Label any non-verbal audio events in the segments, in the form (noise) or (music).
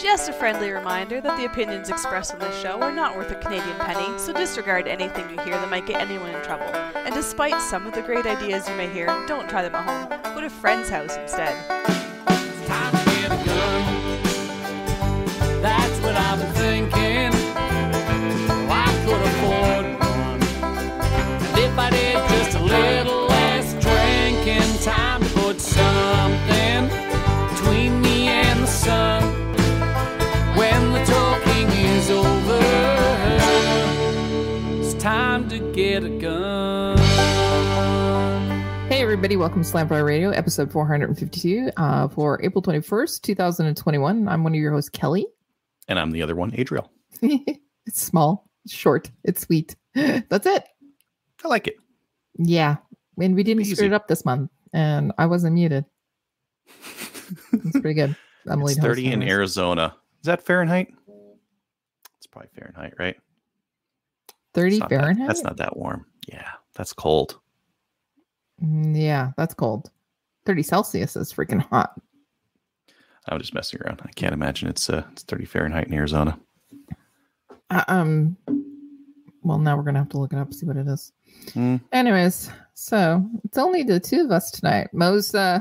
Just a friendly reminder that the opinions expressed on this show are not worth a Canadian penny, so disregard anything you hear that might get anyone in trouble. And despite some of the great ideas you may hear, don't try them at home. Go to a friend's house instead. Everybody, welcome to Slamfire Radio, episode 452 uh, for April 21st, 2021. I'm one of your hosts, Kelly. And I'm the other one, Adriel. (laughs) it's small, it's short, it's sweet. (laughs) That's it. I like it. Yeah. And we didn't Easy. screw it up this month, and I wasn't muted. (laughs) It's pretty good. I'm it's 30 in. Arizona. Is that Fahrenheit? It's probably Fahrenheit, right? 30 It's not that- Fahrenheit? that's not that warm. Yeah, that's cold. Mm, Yeah, that's cold. 30 Celsius is freaking hot. I'm just messing around. I can't imagine it's uh, it's 30 Fahrenheit in Arizona. Uh, um, well, now we're gonna have to look it up, see what it is. Hmm. Anyways, so it's only the two of us tonight. Mo's uh,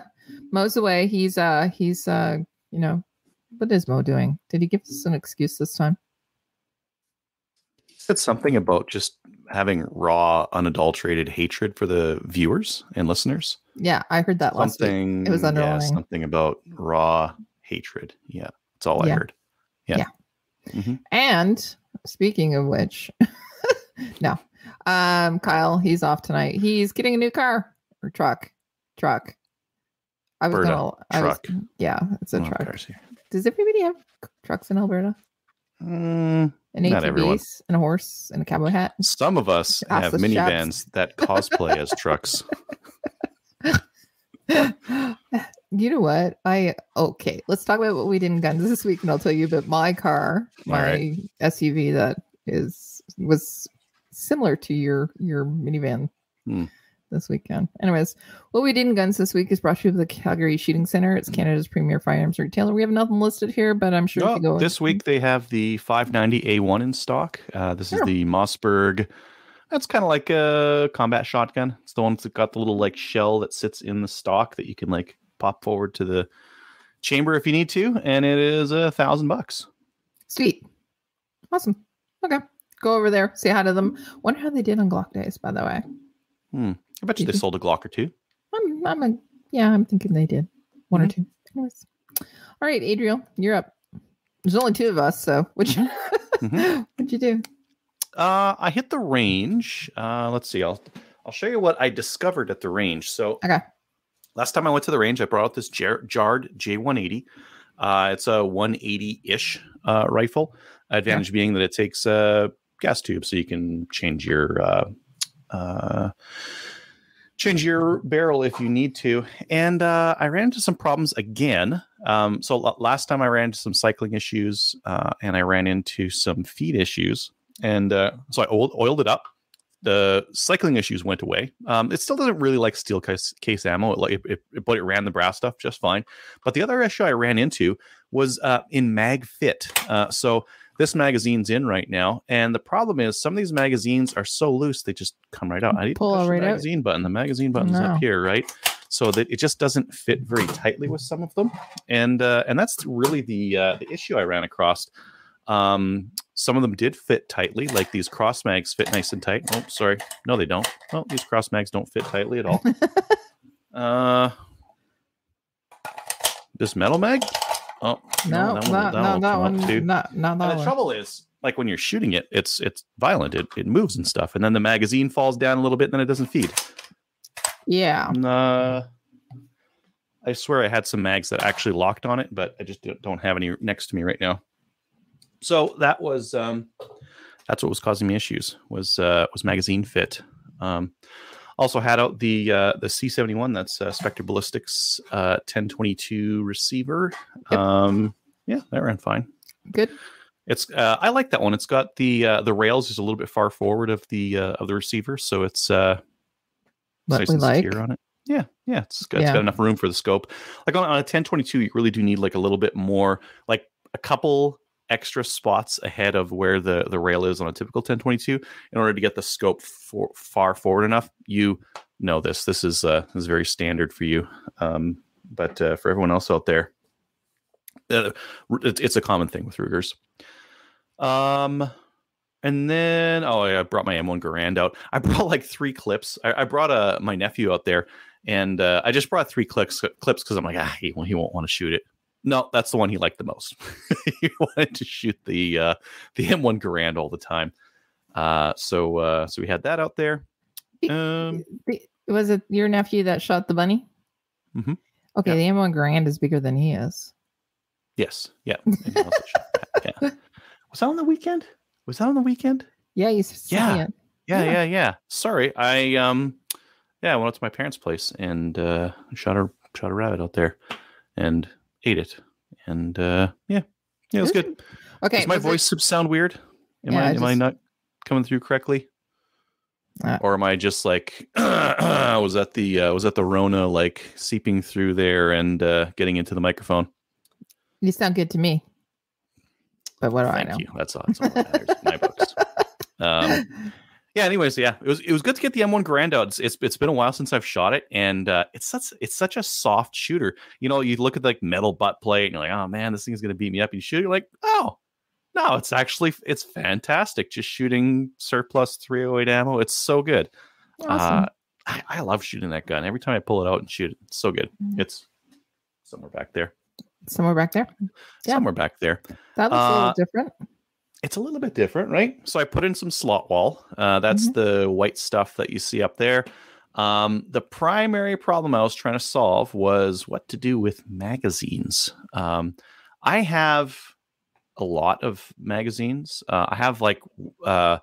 Mo's away. He's uh, he's uh, you know, what is Mo doing? Did he give us an excuse this time? He said something about just having raw, unadulterated hatred for the viewers and listeners. Yeah, I heard that last week. something It was yeah, underlying. something about raw hatred. Yeah, that's all I heard. Yeah. heard. And speaking of which, (laughs) no, um, Kyle, he's off tonight. He's getting a new car or truck, truck. I was gonna, I was, truck. yeah, it's a Oh, truck. Does everybody have trucks in Alberta? Mm, An Not everyone. And a horse and a cowboy hat. some of us have minivans that cosplay as trucks. (laughs) you know what? I okay. Let's talk about what we did in guns this week, and I'll tell you about my car, my right. SUV that is was similar to your your minivan Hmm. This weekend. Anyways, what we did in guns this week is brought to you by the Calgary Shooting Center. It's Canada's premier firearms retailer. We have nothing listed here, but I'm sure go this week they have the 590A1 in stock. Uh, this is Oh. the Mossberg. That's kind of like a combat shotgun. It's the one that's got the little like shell that sits in the stock that you can like pop forward to the chamber if you need to, and it is a thousand bucks. Sweet. Awesome. Okay. Go over there, say hi to them. Wonder how they did on Glock days, by the way. I bet you they sold a Glock or two. I'm, I'm a, yeah, I'm thinking they did one Mhm. or two. Anyways. All right, Adriel, you're up. There's only two of us, so what you, Mhm. (laughs) what'd you do? Uh, I hit the range. Uh, let's see. I'll I'll show you what I discovered at the range. So Okay. last time I went to the range, I brought out this Jar- Jard J180. Uh, it's a 180-ish uh, rifle. Advantage being that it takes a gas tube, so you can change your uh, uh, change your barrel if you need to. And uh, I ran into some problems again. Um, so last time I ran into some cycling issues, uh, and I ran into some feed issues, and uh, so I oiled, oiled it up. The cycling issues went away. Um, it still doesn't really like steel case, case ammo, it, it, it, but it ran the brass stuff just fine. But the other issue I ran into was uh, in mag fit. Uh, so this magazine's in right now, and the problem is some of these magazines are so loose they just come right out. I need Pull to push right the out. magazine button. The magazine button's No. up here, right? So that it just doesn't fit very tightly with some of them, and uh, and that's really the uh, the issue I ran across. Um, some of them did fit tightly, like these cross mags fit nice and tight. Oh, sorry, no, they don't. Oh, these cross mags don't fit tightly at all. (laughs) uh, this metal mag. Oh No, that not, that not will that come one. too. Not, not And that the trouble is, like when you're shooting it, it's it's violent. It it moves and stuff, and then the magazine falls down a little bit, and then it doesn't feed. Yeah. And, uh, I swear I had some mags that actually locked on it, but I just don't- don't have any next to me right now. So that was um, that's what was causing me issues was uh, was magazine fit. Um, also had out the uh, the C71 that's uh, Spectre Ballistics uh, 1022 receiver. Yep. Um, yeah, that ran fine. Good. It's uh, I like that one. It's got the uh, the rails is a little bit far forward of the uh, of the receiver, so it's uh, What nice and like. secure on it. Yeah, yeah, it's got, it's Yeah. got enough room for the scope. Like on, on a 1022, you really do need like a little bit more. Like a couple extra spots ahead of where the the rail is on a typical 1022 in order to get the scope for, far forward enough. You know this. This is uh, this is very standard for you, um, but uh, for everyone else out there, uh, it's, it's a common thing with Rugers. Um, and then oh, yeah, I brought my M1 Garand out. I (laughs) brought like three clips. I, I brought uh, my nephew out there, and uh, I just brought three clips clips because I'm like, ah, he, he won't want to shoot it. No, that's the one he liked the most. (laughs) he wanted to shoot the uh, the M1 Garand all the time. Uh, so uh, so we had that out there. Um, was it your nephew that shot the bunny? Mhm. Okay, the M1 Garand is bigger than he is. yes, yeah. and he also shot that, yeah. (laughs) Was that on the weekend? Was that on the weekend? Yeah, you Yeah. Yeah, Yeah. yeah, yeah. Sorry, I um, yeah, I went out to my parents' place and uh, shot a shot a rabbit out there, and ate it, and uh, yeah, yeah, it was good. Okay. Does my was it- voice sound weird? Am Yeah, I I am I not coming through correctly? Uh, or am I just like (clears throat) was that the uh, was that the Rona like seeping through there and uh, getting into the microphone? you sound good to me. But what do I know? you. That's all. That's all that matters. my books. (laughs) Um, yeah. Anyways, yeah, it was it was good to get the M1 Garand out. It's, it's it's been a while since I've shot it, and uh, it's such it's such a soft shooter. You know, you look at the, like metal butt plate, and you're like, oh man, this thing is gonna beat me up. You shoot, you're like, oh no, it's actually it's fantastic. Just shooting surplus 308 ammo. It's so good. Awesome. Uh, I, I love shooting that gun. Every time I pull it out and shoot it, it's so good. Mm. It's somewhere back there. Somewhere back there. Yeah. Somewhere back there. That looks a Uh, little different. It's a little bit different, right? So I put in some slot wall. Uh, that's the white stuff that you see up there. Um, the primary problem I was trying to solve was what to do with magazines. Um, I have a lot of magazines. Uh, I have like uh,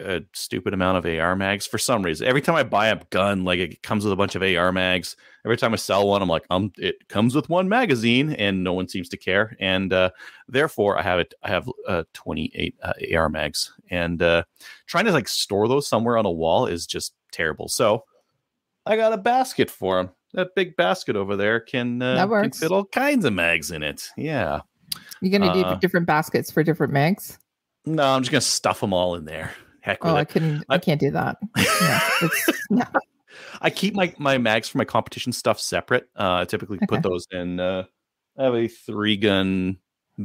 a stupid amount of AR mags for some reason. Every time I buy a gun, like it comes with a bunch of AR mags. Every time I sell one, I'm like, um, it comes with one magazine, and no one seems to care. And uh, therefore, I have it. I have uh, 28 uh, AR mags, and uh, trying to like store those somewhere on a wall is just terrible. So I got a basket for them. That big basket over there can uh, can fit all kinds of mags in it. Yeah. You're gonna uh, do different baskets for different mags. No, I'm just gonna stuff them all in there. Heck Oh, I it. couldn't. I, I- can't do that. (laughs) No. (laughs) I keep my my mags for my competition stuff separate. Uh, I typically Okay. put those in. Uh, I have a three gun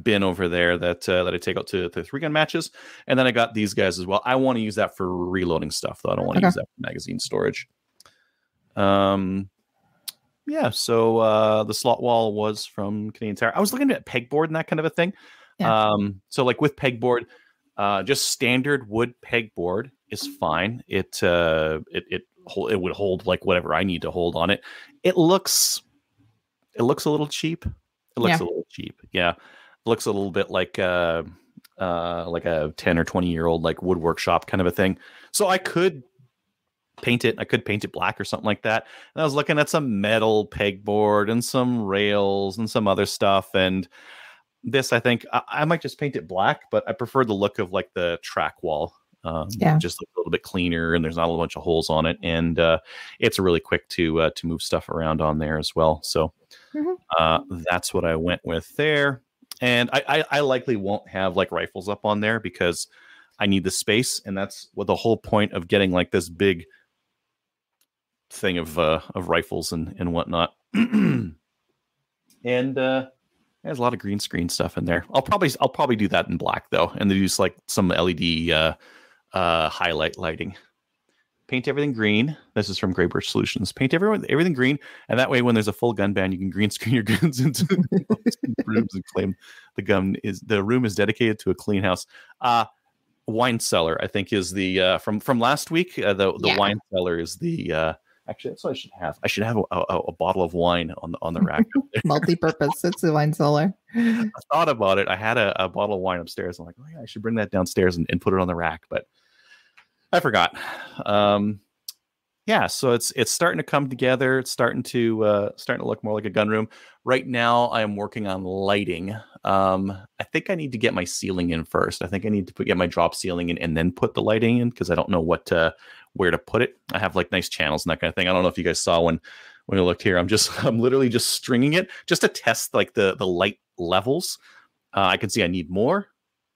bin over there that uh, that I take out to the three gun matches, and then I got these guys as well. I want to use that for reloading stuff, though. I don't want to Okay. use that for magazine storage. Um, yeah. So uh, the slot wall was from Canadian Tire. I was looking at pegboard and that kind of a thing. Yeah. Um, so like with pegboard, uh, just standard wood pegboard is fine. It uh, it it it would hold like whatever I need to hold on it. It looks it looks a little cheap. It looks Yeah. a little cheap. Yeah, it looks a little bit like uh, uh, like a ten or twenty year old like wood workshop kind of a thing. So I could paint it. I could paint it black or something like that. And I was looking at some metal pegboard and some rails and some other stuff. And this, I think, I, I might just paint it black, but I prefer the look of like the track wall. Um, Yeah. just a little bit cleaner, and there's not a bunch of holes on it, and uh, it's really quick to uh, to move stuff around on there as well. So Mhm. uh, that's what I went with there. And I, I, I likely won't have like rifles up on there because I need the space, and that's what the whole point of getting like this big thing of uh, of rifles and and whatnot. (clears throat) and uh, there's a lot of green screen stuff in there. I'll probably I'll probably do that in black though, and then use like some LED uh, uh, highlight lighting. Paint everything green. This is from Grey Birch Solutions. Paint everyone everything green, and that way, when there's a full gun ban, you can green screen (laughs) your guns into rooms and claim the gun is the room is dedicated to a clean house. Uh wine cellar, I think, is the uh, from from last week. Uh, the the Yeah. wine cellar is the uh, actually that's what I should have. I should have a, a, a bottle of wine on the on the rack. (laughs) Multi-purpose. It's a wine cellar. (laughs) I thought about it. I had a, a bottle of wine upstairs. I'm like, oh yeah, I should bring that downstairs and, and put it on the rack, but I forgot. Um, yeah, so it's it's starting to come together. It's starting to uh, starting to look more like a gun room. Right now, I am working on lighting. Um, I think I need to get my ceiling in first. I think I need to put get my drop ceiling in and then put the lighting in because I don't know what to, where to put it. I have like nice channels and that kind of thing. I don't know if you guys saw when when I looked here. I'm just (laughs) I'm literally just stringing it just to test like the the light levels Uh, I can see I need more,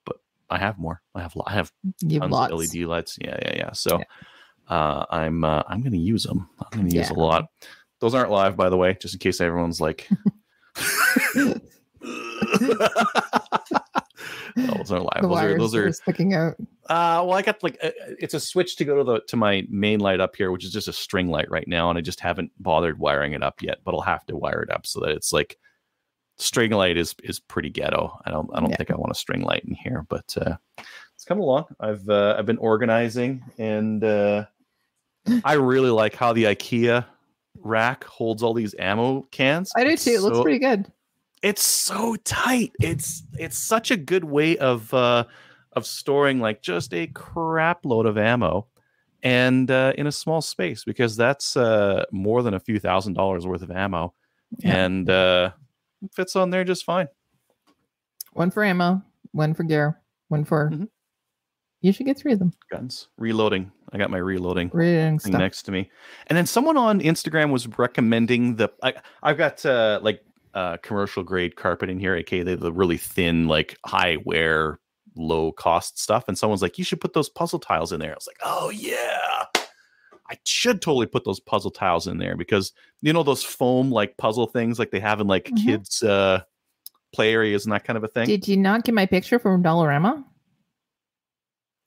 but I have more. I have I have You tons lots. of LED lights. Yeah, yeah, yeah. So uh, I'm uh, I'm gonna use them. I'm gonna use a lot. Those aren't live, by the way, just in case everyone's like. (laughs) (laughs) Those aren't live. The Those are those are are sticking out. Uh, well, I got like uh, it's a switch to go to the to my main light up here, which is just a string light right now, and I just haven't bothered wiring it up yet. But I'll have to wire it up so that it's like string light is is pretty ghetto. I don't I don't Yeah. think I want a string light in here, but uh, it's coming along. I've uh, I've been organizing, and uh, I really like how the IKEA rack holds all these ammo cans. I do It's too. It looks pretty good. it's so tight it's it's such a good way of uh of storing like just a crap load of ammo and uh in a small space because that's uh more than a few thousand dollars worth of ammo Yeah. and uh fits on there just fine One for ammo, one for gear, one for. Mhm. You should get three of them. guns reloading i got my reloading Reading thing stuff. next to me. And then someone on Instagram was recommending the I, I've got uh like uh commercial grade carpet in here, aka the, the really thin, like high wear, low cost stuff. And someone's like, you should put those puzzle tiles in there. I was like, oh yeah. I should totally put those puzzle tiles in there because you know those foam like puzzle things like they have in like Mhm. kids uh play areas and that kind of a thing. Did you not get my picture from Dollarama?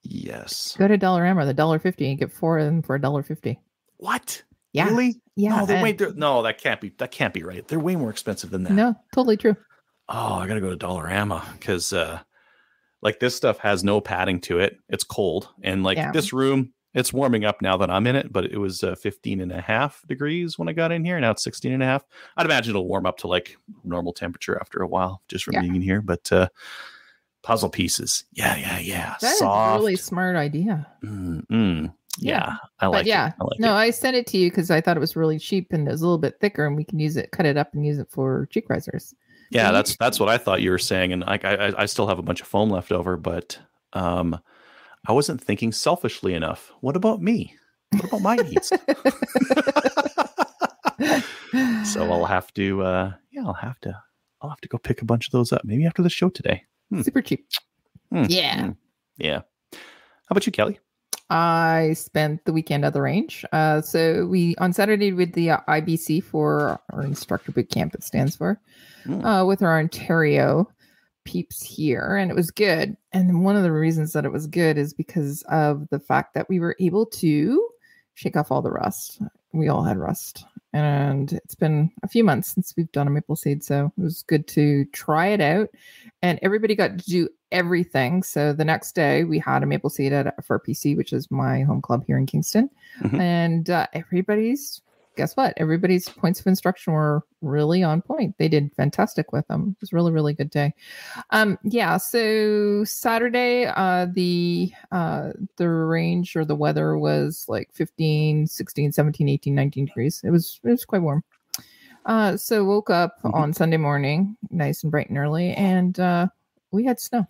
yes. Go to Dollarama, the dollar fifty, and get four of them for a dollar fifty. What? Yeah, Really? yeah. no, they're and- way, they're, no, that can't be that can't be right. They're way more expensive than that. no, totally true. oh, I gotta go to Dollarama because uh like this stuff has no padding to it. It's cold. And like Yeah. this room, it's warming up now that I'm in it, but it was uh, 15 and a half degrees when I got in here. Now it's 16 and a half. I'd imagine it'll warm up to like normal temperature after a while just from Yeah. being in here. But uh puzzle pieces. Yeah, yeah, yeah. That's a really smart idea. Mm, mm. Yeah, Yeah. I like yeah, it. I like no, it. I sent it to you because I thought it was really cheap and it was a little bit thicker, and we can use it, cut it up, and use it for cheek risers. Yeah, that's that's what I thought you were saying, and I, I I still have a bunch of foam left over, but um, I wasn't thinking selfishly enough. What about me? What about my needs? (laughs) so I'll have to, uh, yeah, I'll have to, I'll have to go pick a bunch of those up. Maybe after the show today. Hmm. Super cheap. Hmm. Yeah. Hmm. Yeah. How about you, Kelly? I spent the weekend at the range. Uh, so we on Saturday with the uh, IBC for our instructor boot camp. It stands for Mm. uh, with our Ontario peeps here, and it was good. And one of the reasons that it was good is because of the fact that we were able to shake off all the rust. We all had rust, and it's been a few months since we've done a maple seed, so it was good to try it out. And everybody got to do everything. So the next day we had a maple seed at FRPC, which is my home club here in Kingston, Mhm. and uh, everybody's guess what? Everybody's points of instruction were really on point. They did fantastic with them. It was a really, really good day. Um, yeah. So Saturday, uh, the uh, the range or the weather was like 15, 16, 17, 18, 19 degrees. It was it was quite warm. Uh, so woke up Mhm. on Sunday morning, nice and bright and early, and uh, we had snow.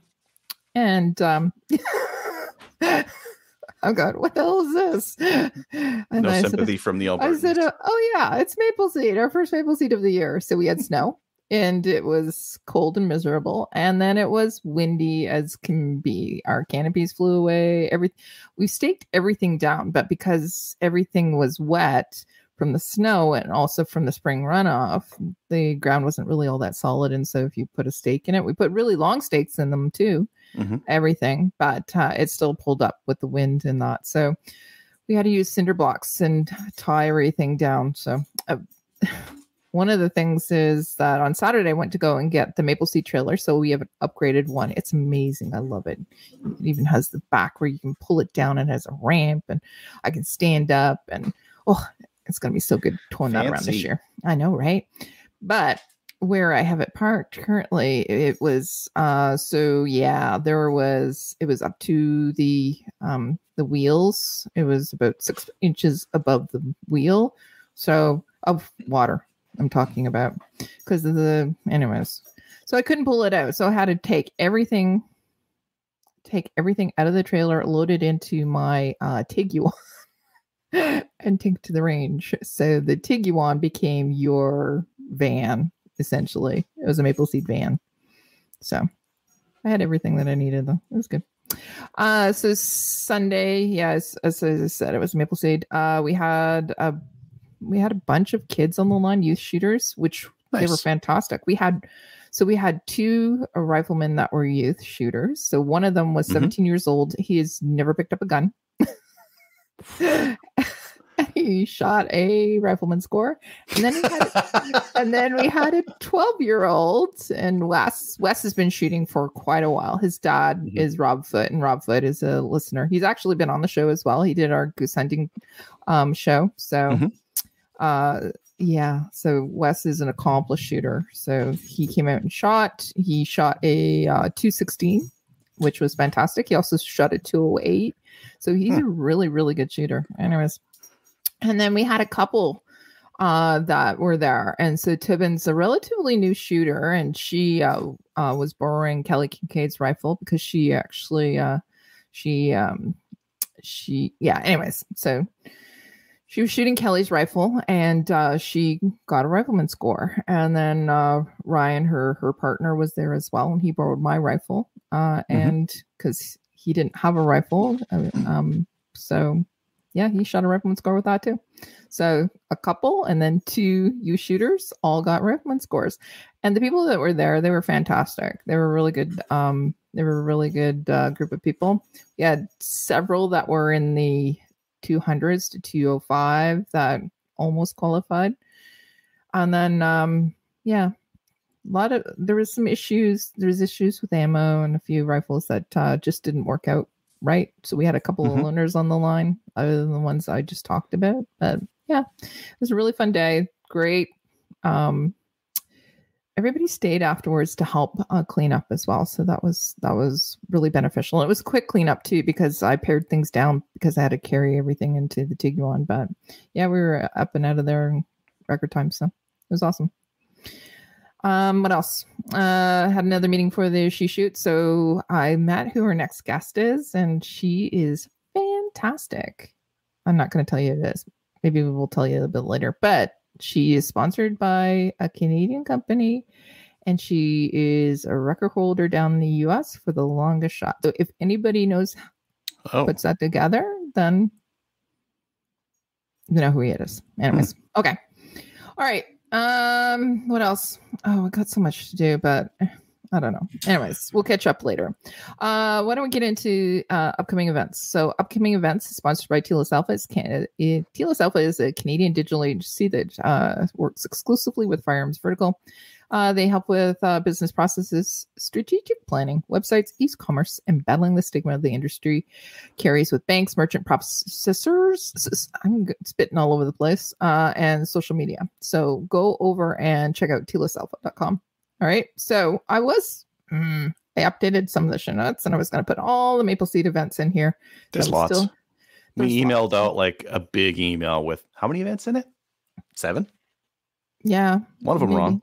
And um, (laughs) oh god, what the hell is this? And No I said, sympathy from the I Albertans. said, uh, "Oh yeah, it's maple seed, our first maple seed of the year." So we had snow, and it was cold and miserable, and then it was windy as can be. Our canopies flew away. Every we staked everything down, but because everything was wet from the snow and also from the spring runoff, the ground wasn't really all that solid. And so if you put a stake in it, we put really long stakes in them too. Mhm. Everything, but uh, it still pulled up with the wind and that. So we had to use cinder blocks and tie everything down. So uh, (sighs) one of the things is that on Saturday I went to go and get the maple seed trailer. So we have an upgraded one. It's amazing. I love it. It even has the back where you can pull it down and it has a ramp and I can stand up and oh, it's gonna be so good towing that around this year. I know, right? But where I have it parked currently, it was uh so yeah, there was it was up to the um the wheels. It was about six inches above the wheel. So of water I'm talking about. Because of the anyways. So I couldn't pull it out. So I had to take everything take everything out of the trailer, load it into my uh Tiguan (laughs) and take to the range. So the Tiguan became your van, essentially. It was a maple seed van. So I had everything that I needed though. It was good. Uh, so Sunday, yeah, as, as I said, it was Maple Seed. Uh, we had a we had a bunch of kids on the line, youth shooters, which they were fantastic. We had so we had two riflemen that were youth shooters. So one of them was Mhm. 17 years old. He has never picked up a gun. (laughs) (laughs) he shot a rifleman score, and then we had (laughs) and then we had a 12 year old and wes wes has been shooting for quite a while. His dad Mhm. is rob foot and rob foot is a listener. He's actually been on the show as well. He did our goose hunting um show. So Mhm. uh yeah. So wes is an accomplished shooter. So he came out and shot. He shot a uh 216 which was fantastic he also shot a 208 so he's a really really good shooter anyways and then we had a couple uh, that were there. And so Tibbin's a relatively new shooter, and she uh, uh, was borrowing Kelly Kincaid's rifle because she actually uh, she um, she yeah. Anyways, so she was shooting Kelly's rifle, and uh, she got a rifleman score. And then uh, Ryan, her her partner, was there as well, and he borrowed my rifle, uh, and because he didn't have a rifle, uh, um, so yeah, he shot a rifleman score with that too. So a couple and then two U shooters all got rifleman scores. And the people that were there, they were fantastic. They were really good. Um, they were a really good uh, group of people. We had several that were in the 200s to 205 that almost qualified. And then, um, yeah, lot of there was some issues. There was issues with ammo and a few rifles that uh, just didn't work out right. So we had a couple Mhm. of owners on the line, other than the ones I just talked about. But yeah, it was a really fun day. Great. Um, everybody stayed afterwards to help uh, clean up as well. So that was that was really beneficial. It was a quick cleanup too because I pared things down because I had to carry everything into the Tiguan. But yeah, we were up and out of there in record time. So it was awesome. Um, what else? Uh, had another meeting for the she shoot. So I met who her next guest is, and she is fantastic. I'm not going to tell you this. Maybe we'll tell you a bit later. But she is sponsored by a Canadian company, and she is a record holder down in the U.S. for the longest shot. So if anybody knows Oh, puts that together, then you know who he is. Anyways, okay. All right. Um, what else? Oh, I got so much to do, but I don't know. Anyways, we'll catch up later. Uh, why don't we get into uh, upcoming events? So, upcoming events is sponsored by Telos Alpha. It's Can- it, Alpha is a Canadian digital agency that uh, works exclusively with Firearms Vertical. Uh, they help with uh, business processes, strategic planning, websites, e-commerce, and battling the stigma of the industry carries with banks, merchant processors. I'm spitting all over the place, uh, and social media. So go over and check out telosalpha.com. All right. So I was, mm, I updated some of the show notes and I was going to put all the Maple Seed events in here. there's lots. still- we emailed lots. out like a big email with how many events in it? Seven. Yeah. One of them maybe. wrong,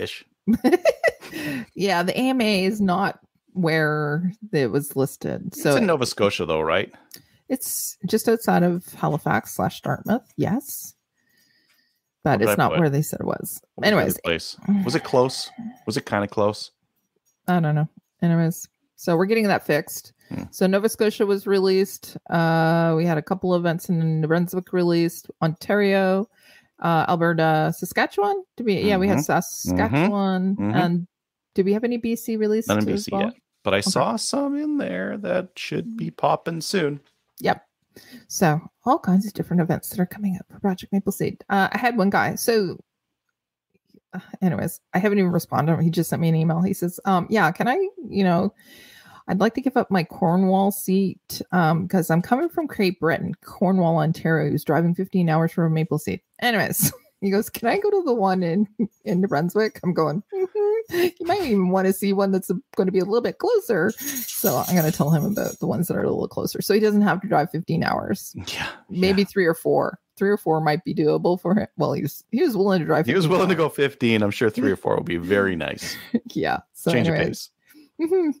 ish. (laughs) yeah. The AMA is not where it was listed. So it's in Nova Scotia, though, right? It's just outside of Halifax slash Dartmouth. Yes. But it's I not put? where they said it was. What was the other Anyways, place was it close? Was it kind of close? I don't know. Anyways, so we're getting that fixed. Hmm. So Nova Scotia was released. Uh, we had a couple events in New Brunswick released, Ontario, uh, Alberta, Saskatchewan. Did we? Yeah, we had Mhm. Saskatchewan. Mhm. And did we have any BC released None in BC well? yet, but I saw some in there that should be popping soon. Yep. So all kinds of different events that are coming up for Project Maple Seed. Uh, I had one guy. So, uh, anyways, I haven't even responded. He just sent me an email. He says, um, "Yeah, can I? You know, I'd like to give up my Cornwall seat um, because I'm coming from Great Britain, Cornwall, Ontario. Who's driving 15 hours from Maple Seed. Anyways." (laughs) He goes, "Can I go to the one in in New Brunswick?" I'm going. "Mhm. You might even want to see one that's going to be a little bit closer. So I'm going to tell him about the ones that are a little closer, so he doesn't have to drive 15 hours. (laughs) Yeah, Maybe yeah. three or four. Three or four might be doable for him. Well, he was he was willing to drive. he was 15 willing to go 15. I'm sure three or four will be very (laughs) nice. yeah. So Change of anyways, pace. mhm.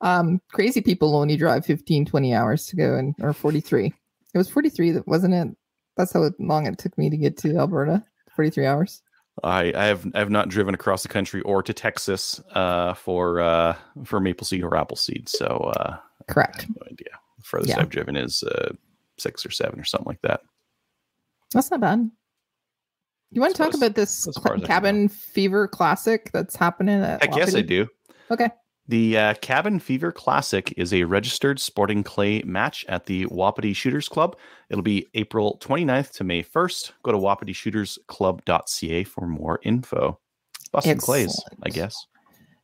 Um, crazy people only drive 15, 20 hours to go and or 43. It was 43, that wasn't it? That's how long it took me to get to Alberta. 43 hours. I, I have I have not driven across the country or to Texas uh, for uh, for maple seed or apple seed, so uh, I Correct. no idea. The furthest Yeah. I've driven is uh, six or seven or something like that. That's not bad. You want to That's talk about this as far as I can cabin fever classic that's happening at Heck yes, I do. Okay. The uh, Cabin Fever Classic is a registered sporting clay match at the Wapiti Shooters Club. It'll be April 29th to May 1st. Go to wapitishootersclub.ca for more info. Busted clays, I guess.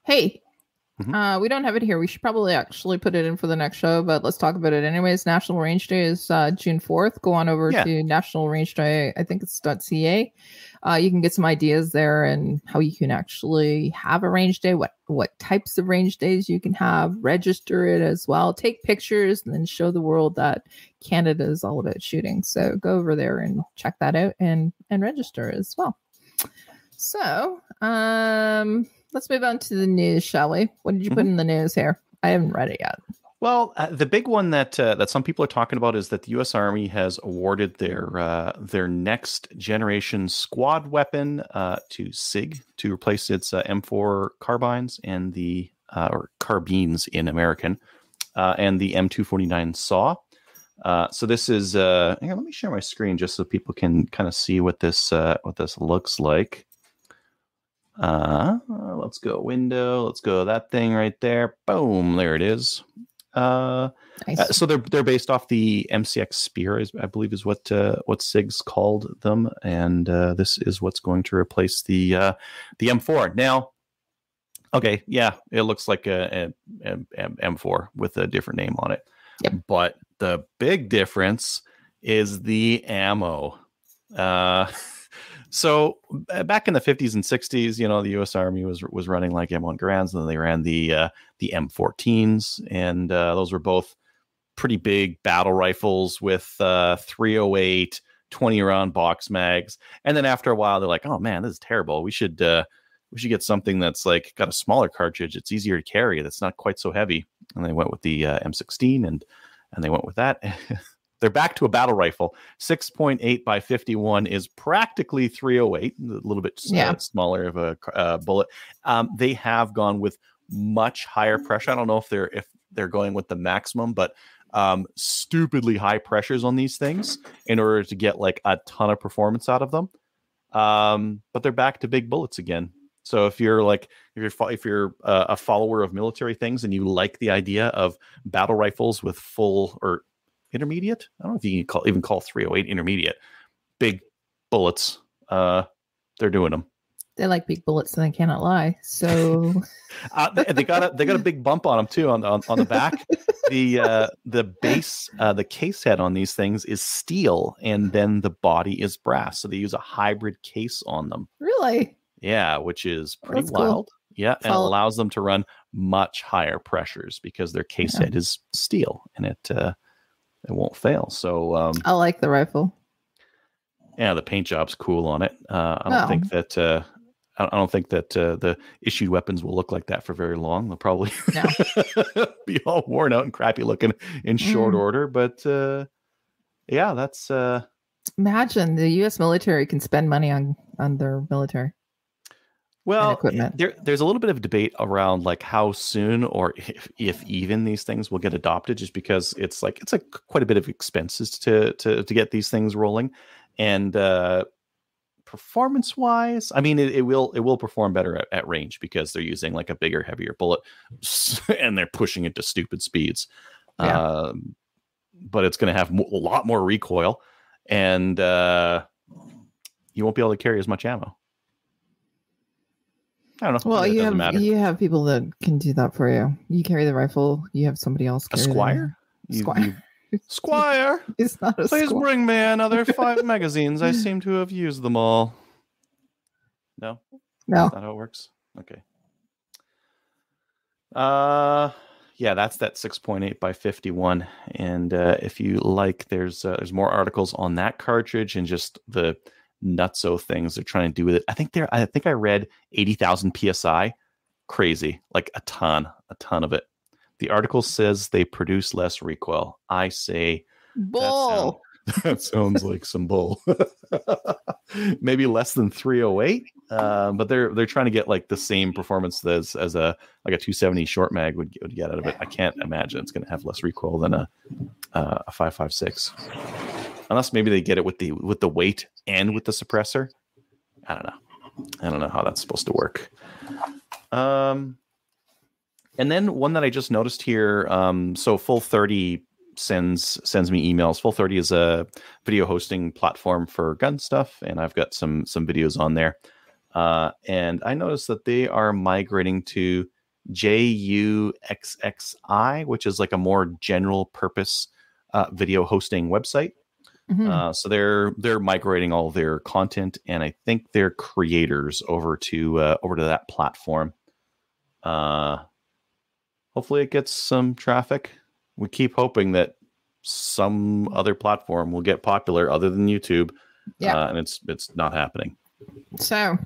Hey, Mhm. uh, we don't have it here. We should probably actually put it in for the next show, but let's talk about it anyways. National Range Day is uh, June 4th. Go on over Yeah. to National Range Day, I think it's .ca. Uh, you can get some ideas there and how you can actually have a range day, what what types of range days you can have, register it as well, take pictures, and then show the world that Canada is all about shooting. So go over there and check that out and and register as well. So, um, let's move on to the news, shall we? What did you put in the news here? I haven't read it yet. Well, uh, the big one that uh, that some people are talking about is that the U.S. Army has awarded their uh, their next generation squad weapon uh, to SIG to replace its uh, M4 carbines and the uh, or carbines in American uh, and the M249 saw. Uh, so this is uh, here. Let me share my screen just so people can kind of see what this uh, what this looks like. Uh, let's go window. Let's go that thing right there. Boom, there it is. Uh, Nice. uh, so they're they're based off the MCX Spear, is, I believe, is what uh, what Sigs called them, and uh, this is what's going to replace the uh, the M4. Now, okay, yeah, it looks like a, a, a- a M4 with a different name on it, Yep. but the big difference is the ammo. Uh, (laughs) so back in the 50s and 60s, you know, the U.S. Army was was running like M1 Garands, and then they ran the uh, the M14s, and uh, those were both pretty big battle rifles with uh, 308, 20 round box mags. And then after a while, they're like, "Oh man, this is terrible. We should uh, we should get something that's like got a smaller cartridge. It's easier to carry. That's not quite so heavy." And they went with the uh, M16, and and they went with that. (laughs) They're back to a battle rifle. 6.8 by 51 is practically 308, a little bit uh, smaller of a uh, bullet. Um, they have gone with much higher pressure. I don't know if they're if they're going with the maximum, but um, stupidly high pressures on these things in order to get like a ton of performance out of them. Um, but they're back to big bullets again. So if you're like if you're fo- if you're uh, a follower of military things and you like the idea of battle rifles with full or intermediate, I don't know if you can call even call 308 intermediate, big bullets. Uh, they're doing them. they like big bullets and they cannot lie. So (laughs) Uh, they, they got a they got a big bump on them too on the on, on the back. (laughs) the uh, the base uh, the case head on these things is steel, and then the body is brass. So they use a hybrid case on them. really, Yeah, which is pretty That's cool. wild. Yeah, and it allows them to run much higher pressures because their case Yeah. head is steel and it uh, it won't fail. So um, I like the rifle. yeah, the paint job's cool on it. Uh, I don't Oh. think that. Uh, I don't think that uh, the issued weapons will look like that for very long. They'll probably (laughs) be all worn out and crappy looking in short Mm. order. But uh, yeah, that's uh, Imagine the U.S. military can spend money on on their military. Well. There, there's a little bit of debate around like how soon or if, if even these things will get adopted, just because it's like it's like quite a bit of expenses to to to get these things rolling, and uh, performance wise, I mean, it, it will it will perform better at, at range because they're using like a bigger, heavier bullet, (laughs) and they're pushing it to stupid speeds. Yeah. Um, but it's going to have mo- a lot more recoil, and uh, you won't be able to carry as much ammo. I don't know. Well, you have matter. you have people that can do that for you. You carry the rifle. You have somebody else. a Carry the- squire? You- Squire. you- (laughs) squire, It's not a please squire. bring me another five (laughs) magazines. I seem to have used them all. No, No, Is that how it works? Okay. Uh yeah, that's that 6.8 by 51. And uh, if you like, there's uh, there's more articles on that cartridge and just the nutso things they're trying to do with it. I think they're I think I read 80,000 psi. Crazy, like a ton, a ton of it. The article says they produce less recoil. I say bull. That (laughs) sounds like some bull. (laughs) Maybe less than 308, uh, but they're they're trying to get like the same performance as as a like a 270 short mag would, would get out of it. I can't imagine it's going to have less recoil than a uh, a 556, unless maybe they get it with the with the weight and with the suppressor. I don't know. I don't know how that's supposed to work. Um, and then one that I just noticed here. Um, so full 30 sends sends me emails. Full 30 is a video hosting platform for gun stuff, and I've got some some videos on there. Uh, and I noticed that they are migrating to JUXXI, which is like a more general purpose uh, video hosting website. Mhm. Uh, so they're they're migrating all their content, and I think their creators over to uh, over to that platform. Uh, hopefully, it gets some traffic. We keep hoping that some other platform will get popular other than YouTube. Yeah. uh, and it's it's not happening. So,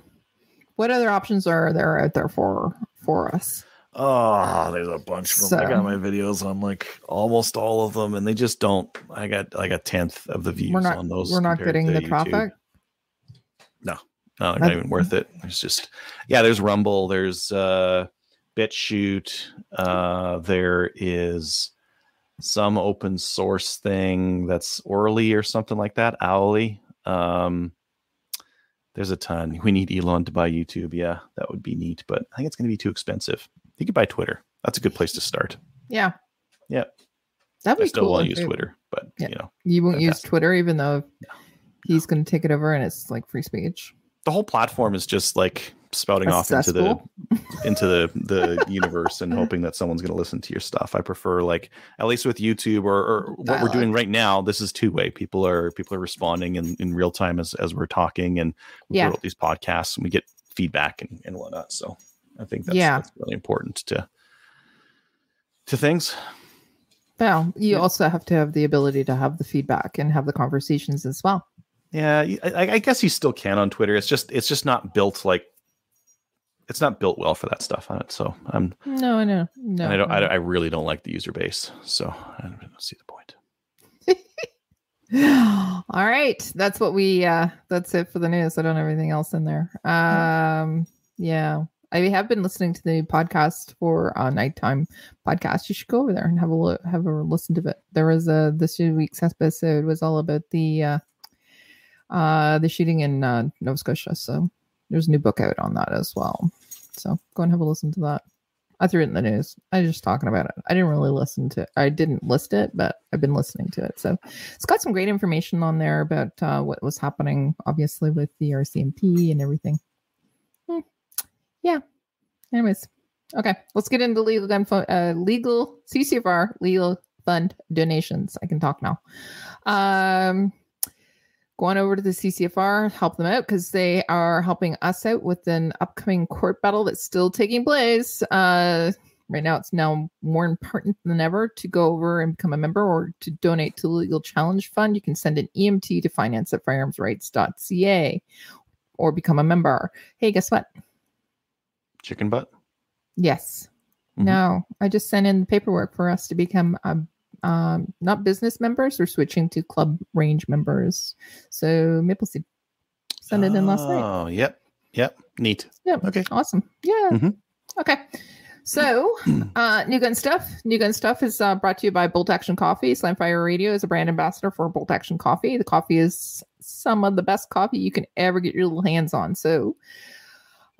what other options are there out there for for us? Oh, there's a bunch of them. I got my videos on like almost all of them, and they just don't. I got like a tenth of the views We're not on those. we're not getting the YouTube. traffic. No, they're not even worth it. There's just yeah, there's Rumble, there's uh BitChute, uh there is some open source thing that's Orly or something like that, Owly. Um there's a ton. We need Elon to buy YouTube. Yeah, that would be neat, but I think it's going to be too expensive. You could buy Twitter. That's a good place to start. Yeah. Yeah. That'd I be still cool. to use it- Twitter, but Yeah. you know, You won't use Twitter, even though he's going to take it over and it's like free speech. the whole platform is just like spouting A off into the (laughs) into the the universe and hoping that someone's going to listen to your stuff. I prefer like at least with YouTube or, or what we're doing right now. This is two way. People are people are responding in, in real time as as we're talking and we Yeah. these podcasts and we get feedback and, and whatnot. So I think that's, Yeah. that's really important to to things. Well, you Yeah. also have to have the ability to have the feedback and have the conversations as well. Yeah, I guess you still can on Twitter. It's just it's just not built like it's not built well for that stuff on it. So I'm No, I know. No. I don't, I, no. I really don't like the user base, so I don't see the point. (laughs) All right, that's what we. uh That's it for the news. I don't have anything else in there. Um, yeah, I have been listening to the podcast for uh, nighttime podcast. You should go over there and have a look, have a listen to it. There was a this week's episode was all about the uh, uh the shooting in uh, Nova Scotia. So there's a new book out on that as well. So go and have a listen to that. I threw it in the news. I was just talking about it. I didn't really listen to. I didn't list it, but I've been listening to it. So it's got some great information on there about uh, what was happening, obviously with the RCMP and everything. Hmm. Yeah. Anyways, okay, let's get into legal gun fund, uh, legal CCFR legal fund donations. I can talk now. Um, going over to the CCFR, help them out because they are helping us out with an upcoming court battle that's still taking place. Uh, right now, it's now more important than ever to go over and become a member or to donate to the Legal Challenge Fund. You can send an EMT to finance at firearmsrights.ca or become a member. Hey, guess what? Chicken butt. Yes. Mhm. No, I just sent in the paperwork for us to become um, um, not business members. We're switching to club range members. So Maple Seed sent it in last night. Oh, yep, yep, neat. Yep. Okay. Awesome. Yeah. Mhm. Okay. So, (clears throat) uh, New Gun Stuff. New Gun Stuff is uh, brought to you by Bolt Action Coffee. Slamfire Radio is a brand ambassador for Bolt Action Coffee. The coffee is some of the best coffee you can ever get your little hands on. So,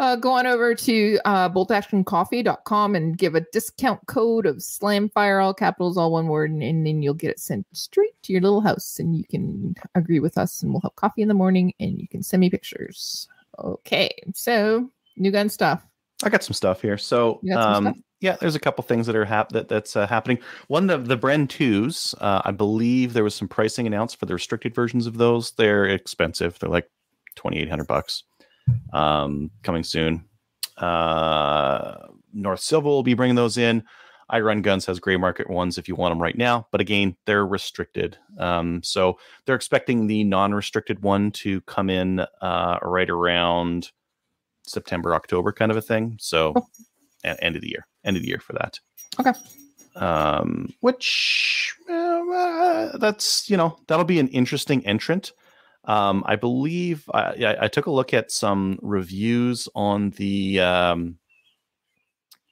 uh, go on over to uh, boltactioncoffee.com and give a discount code of Slamfire, all capitals, all one word, and, and then you'll get it sent straight to your little house. And you can agree with us, and we'll have coffee in the morning, and you can send me pictures. Okay, so New Gun Stuff. I got some stuff here. So, You got some um, stuff? yeah, there's a couple things that are hap- that that's uh, happening. One of the Bren twos, uh, I believe there was some pricing announced for the restricted versions of those. They're expensive. They're like twenty eight hundred bucks. Um, coming soon. Uh, North Sylva will be bringing those in. I Run Guns has gray market ones if you want them right now, but again, they're restricted. Um, so they're expecting the non-restricted one to come in uh, right around September, October, kind of a thing. So, e- end of the year, end of the year for that. Okay. um, which uh, that's you know that'll be an interesting entrant. Um, I believe I, I, I took a look at some reviews on the um,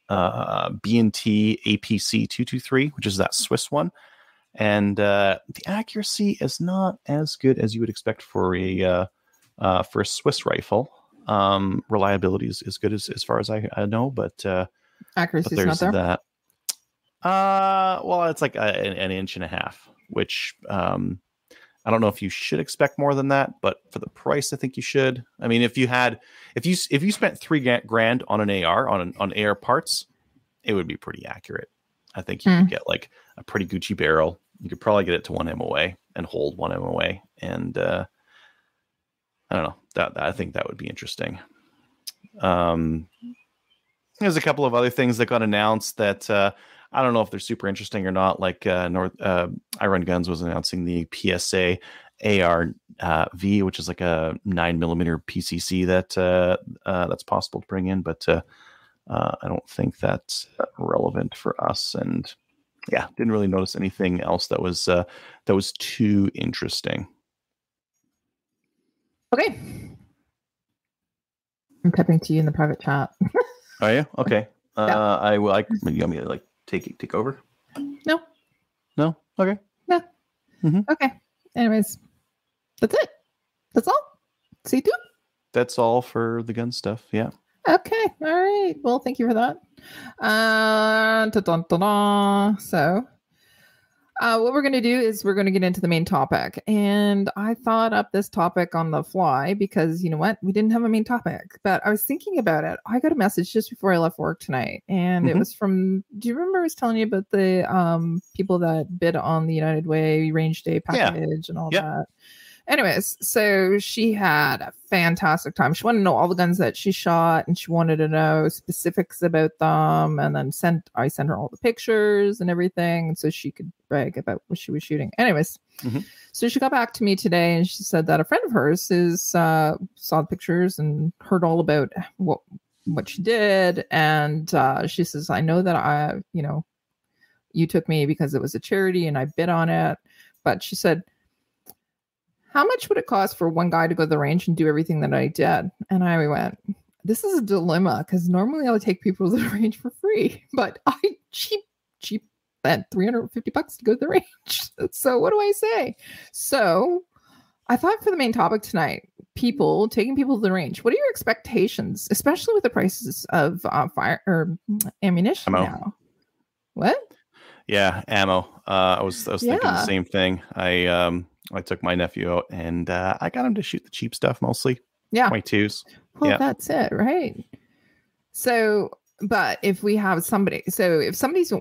uh, B&T APC 223, which is that Swiss one. And uh, the accuracy is not as good as you would expect for a uh, uh, for a Swiss rifle. Um, reliability is, is good as, as far as I, I know, but, uh, Accuracy is not there. that. Uh, well, it's like a, an, an inch and a half, which um, I don't know if you should expect more than that, but for the price, I think you should. I mean, if you had, if you if you spent three grand on an AR on an, on AR parts, it would be pretty accurate. I think you Hmm. could get like a pretty Gucci barrel. You could probably get it to one MOA and hold one MOA, and uh, I don't know. That, that I think that would be interesting. Um, there's a couple of other things that got announced that uh, I don't know if they're super interesting or not. Like uh, North uh, Iron Guns was announcing the PSA AR uh, V, which is like a nine millimeter PCC that uh, uh, that's possible to bring in, but uh, uh, I don't think that's relevant for us. And yeah, didn't really notice anything else that was uh, that was too interesting. Okay. I'm typing to you in the private chat. Are you okay. (laughs) Uh, Yeah. I will. I, you want me to like take it, take over? No. No. Okay. No. Okay. Anyways, that's it. That's all. See you. That's all for the gun stuff. Yeah. Okay. All right. Well, thank you for that. Uh. So, uh, what we're going to do is we're going to get into the main topic. And I thought up this topic on the fly because you know what? We didn't have a main topic, but I was thinking about it. I got a message just before I left work tonight, and it Mhm. was from. Do you remember I was telling you about the um people that bid on the United Way range day Yeah. package and all Yep. that? Anyways, so she had a fantastic time. She wanted to know all the guns that she shot, and she wanted to know specifics about them. And then sent I sent her all the pictures and everything, so she could brag about what she was shooting. Anyways, Mhm. so she got back to me today, and she said that a friend of hers is uh, saw the pictures and heard all about what what she did, and uh, she says, "I know that I, you know, you took me because it was a charity, and I bid on it." But she said, how much would it cost for one guy to go to the range and do everything that I did? And I went, this is a dilemma because normally I would take people to the (laughs) range for free, but I cheap, cheap spent 350 bucks to go to the range. (laughs) So what do I say? So I thought for the main topic tonight, people taking people to the range. What are your expectations, especially with the prices of uh, fire or ammunition Ammo. now? What? Yeah. Ammo. Uh, I was I was thinking the same thing. I um I took my nephew out and uh, I got him to shoot the cheap stuff mostly. Yeah. Twenty twos. Well, Yeah. that's it, right? So, but if we have somebody, so if somebody's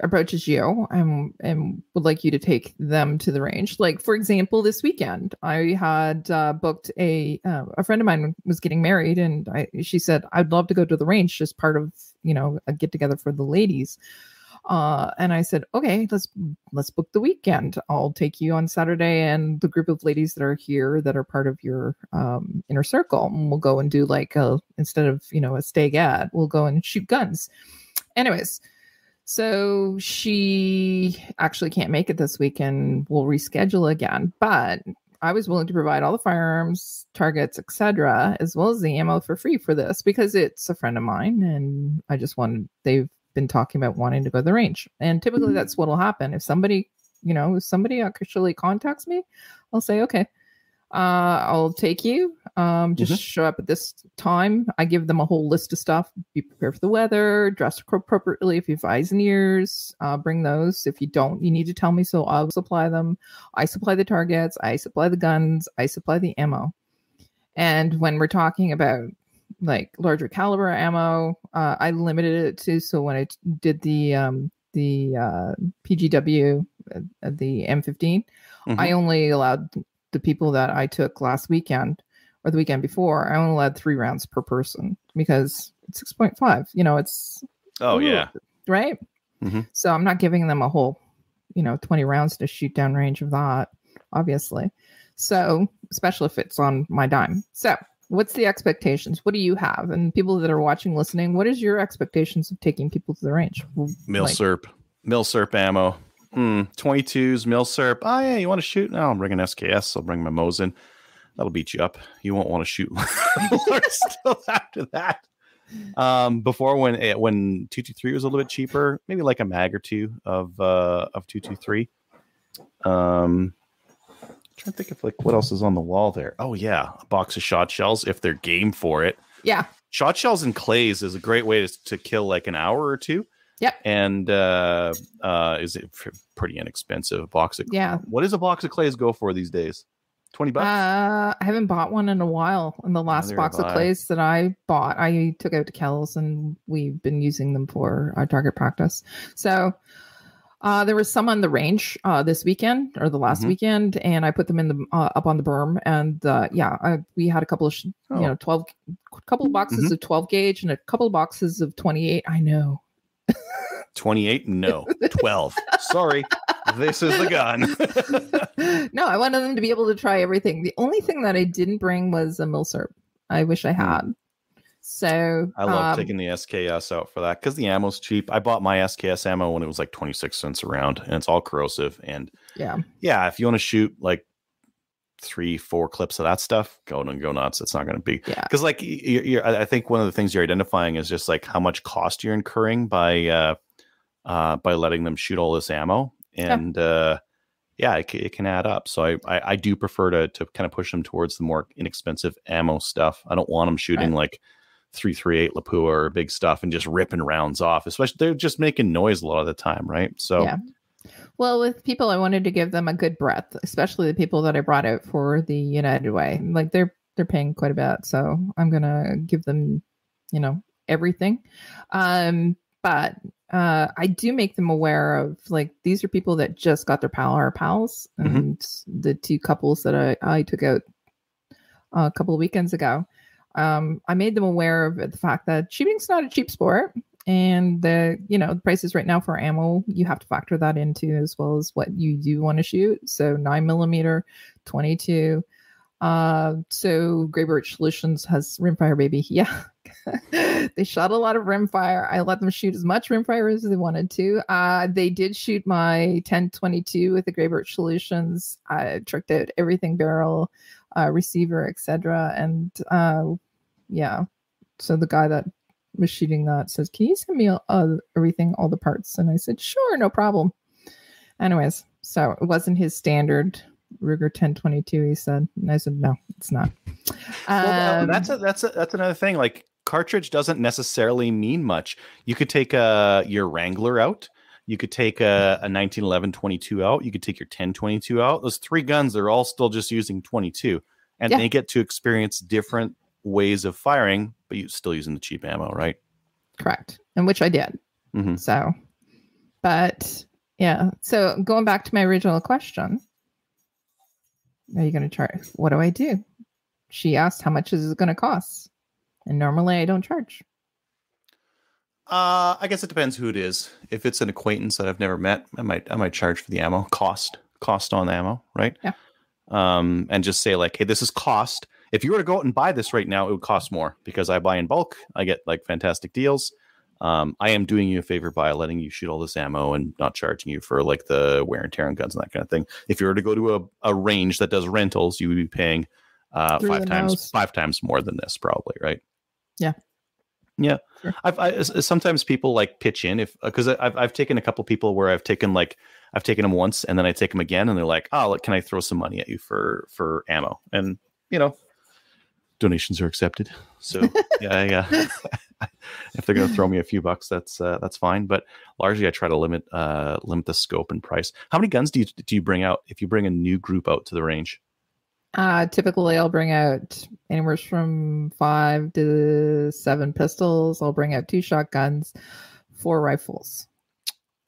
approaches you and and would like you to take them to the range, like for example, this weekend I had uh, booked a uh, a friend of mine was getting married, and I she said I'd love to go to the range, just part of you know a get together for the ladies. Uh, and I said, okay, let's let's book the weekend. I'll take you on Saturday and the group of ladies that are here that are part of your um, inner circle. And we'll go and do like a instead of you know a stag ad, we'll go and shoot guns. Anyways, so she actually can't make it this weekend. We'll reschedule again, but I was willing to provide all the firearms, targets, etc., as well as the ammo for free for this because it's a friend of mine, and I just wanted they've been talking about wanting to go to the range. And typically that's what'll happen. If somebody, you know, if somebody actually contacts me, I'll say, okay, uh, I'll take you. Um, just show up at this time. I give them a whole list of stuff. Be prepared for the weather, dress appropriately. If you have eyes and ears, uh, bring those. If you don't, you need to tell me so I'll supply them. I supply the targets, I supply the guns, I supply the ammo. And when we're talking about like larger caliber ammo. Uh, I limited it to so when I did the um, the uh, PGW, uh, the M15, I Mhm. only allowed the people that I took last weekend or the weekend before. I only allowed three rounds per person because it's six point five. You know, it's Oh Ooh, yeah. right. Mhm. So I'm not giving them a whole, you know, 20 rounds to shoot down range of that, obviously. So, especially if it's on my dime. So, what's the expectations? What do you have? And people that are watching, listening, what is your expectations of taking people to the range? Mill Like- serp. Milsurp ammo. Mm, 22s, Milsurp. Oh, yeah, you want to shoot? No, I'm bringing SKS. I'll bring my Mosin. That'll beat you up. You won't want to shoot (laughs) still after that. Um, before when eh, when 223 was a little bit cheaper, maybe like a mag or two of uh of 223. Um, trying to think of like what else is on the wall there. Oh yeah, a box of shot shells if they're game for it. Yeah. Shot shells and clays is a great way to, to kill like an hour or two. Yep. And uh, uh, is it pretty inexpensive? A box of Yeah. What does a box of clays go for these days? Twenty bucks. Uh, I haven't bought one in a while. In the last Neither box of I. clays that I bought, I took out to Kells and we've been using them for our target practice. So uh, there was some on the range uh, this weekend or the last Mhm. weekend, and I put them in the uh, up on the berm. And uh, yeah, I, we had a couple of sh- Oh. you know twelve, couple of boxes Mhm. of twelve gauge and a couple of boxes of twenty eight. I know. 28 no (laughs) 12 sorry this is the gun (laughs) no, I wanted them to be able to try everything. The only thing that I didn't bring was a milsurp. I wish I had. So i love um, taking the sks out for that because the ammo's cheap. I bought my sks ammo when it was like 26 cents around and it's all corrosive and yeah. yeah if you want to shoot like three four clips of that stuff go and go nuts. It's not going to be Yeah. because like y- y- you're, I think one of the things you're identifying is just like how much cost you're incurring by uh uh by letting them shoot all this ammo and uh yeah it, it can add up. So I, I i do prefer to to kind of push them towards the more inexpensive ammo stuff. I don't want them shooting like 338 lapua or big stuff and just ripping rounds off especially they're just making noise a lot of the time right so Yeah. Well, with people, I wanted to give them a good breath, especially the people that I brought out for the United Way. Like they're they're paying quite a bit, so I'm gonna give them, you know, everything. Um, but uh, I do make them aware of like these are people that just got their pal or pals, Mhm. and the two couples that I I took out a couple of weekends ago. Um, I made them aware of the fact that shooting's not a cheap sport and the you know the prices right now for ammo you have to factor that into as well as what you do want to shoot. So 9 millimeter 22 uh so Birch solutions has rimfire baby. (laughs) Yeah. (laughs) They shot a lot of rimfire. I let them shoot as much rimfire as they wanted to. Uh they did shoot my 1022 with the Grey Birch solutions. I tricked out everything barrel uh receiver etc and uh yeah so the guy that was shooting that says, "Can you send me uh, everything, all the parts?" And I said, "Sure, no problem." Anyways, so it wasn't his standard Ruger 1022. He said, and I said, "No, it's not." Well, Um, that's a, that's a, that's another thing. Like cartridge doesn't necessarily mean much. You could take a your Wrangler out. You could take a, a 1911 22 out. You could take your 1022 out. Those three guns, they're all still just using 22, and Yeah. they get to experience different ways of firing, but you're still using the cheap ammo, right? correct, and which I did. Mhm. So, but yeah. So going back to my original question, are you going to charge? What do I do? She asked, "How much is it going to cost?" And normally I don't charge. Uh, I guess it depends who it is. If it's an acquaintance that I've never met, I might I might charge for the ammo cost cost on the ammo, right? Yeah. Um, and just say like, hey, this is cost. If you were to go out and buy this right now, it would cost more because I buy in bulk. I get like fantastic deals. Um, I am doing you a favor by letting you shoot all this ammo and not charging you for like the wear and tear on guns and that kind of thing. If you were to go to a, a range that does rentals, you would be paying uh, five times nose. five times more than this, probably, right? Yeah. Yeah. Sure. I've I, sometimes people like pitch in if because I've I've taken a couple people where I've taken like I've taken them once and then I take them again and they're like, oh, look, can I throw some money at you for for ammo? And you know, donations are accepted. So (laughs) yeah, yeah. (laughs) if they're gonna throw me a few bucks, that's uh, that's fine. But largely, I try to limit uh limit the scope and price. How many guns do you do you bring out if you bring a new group out to the range? Uh, typically, I'll bring out anywhere from five to seven pistols. I'll bring out two shotguns, four rifles.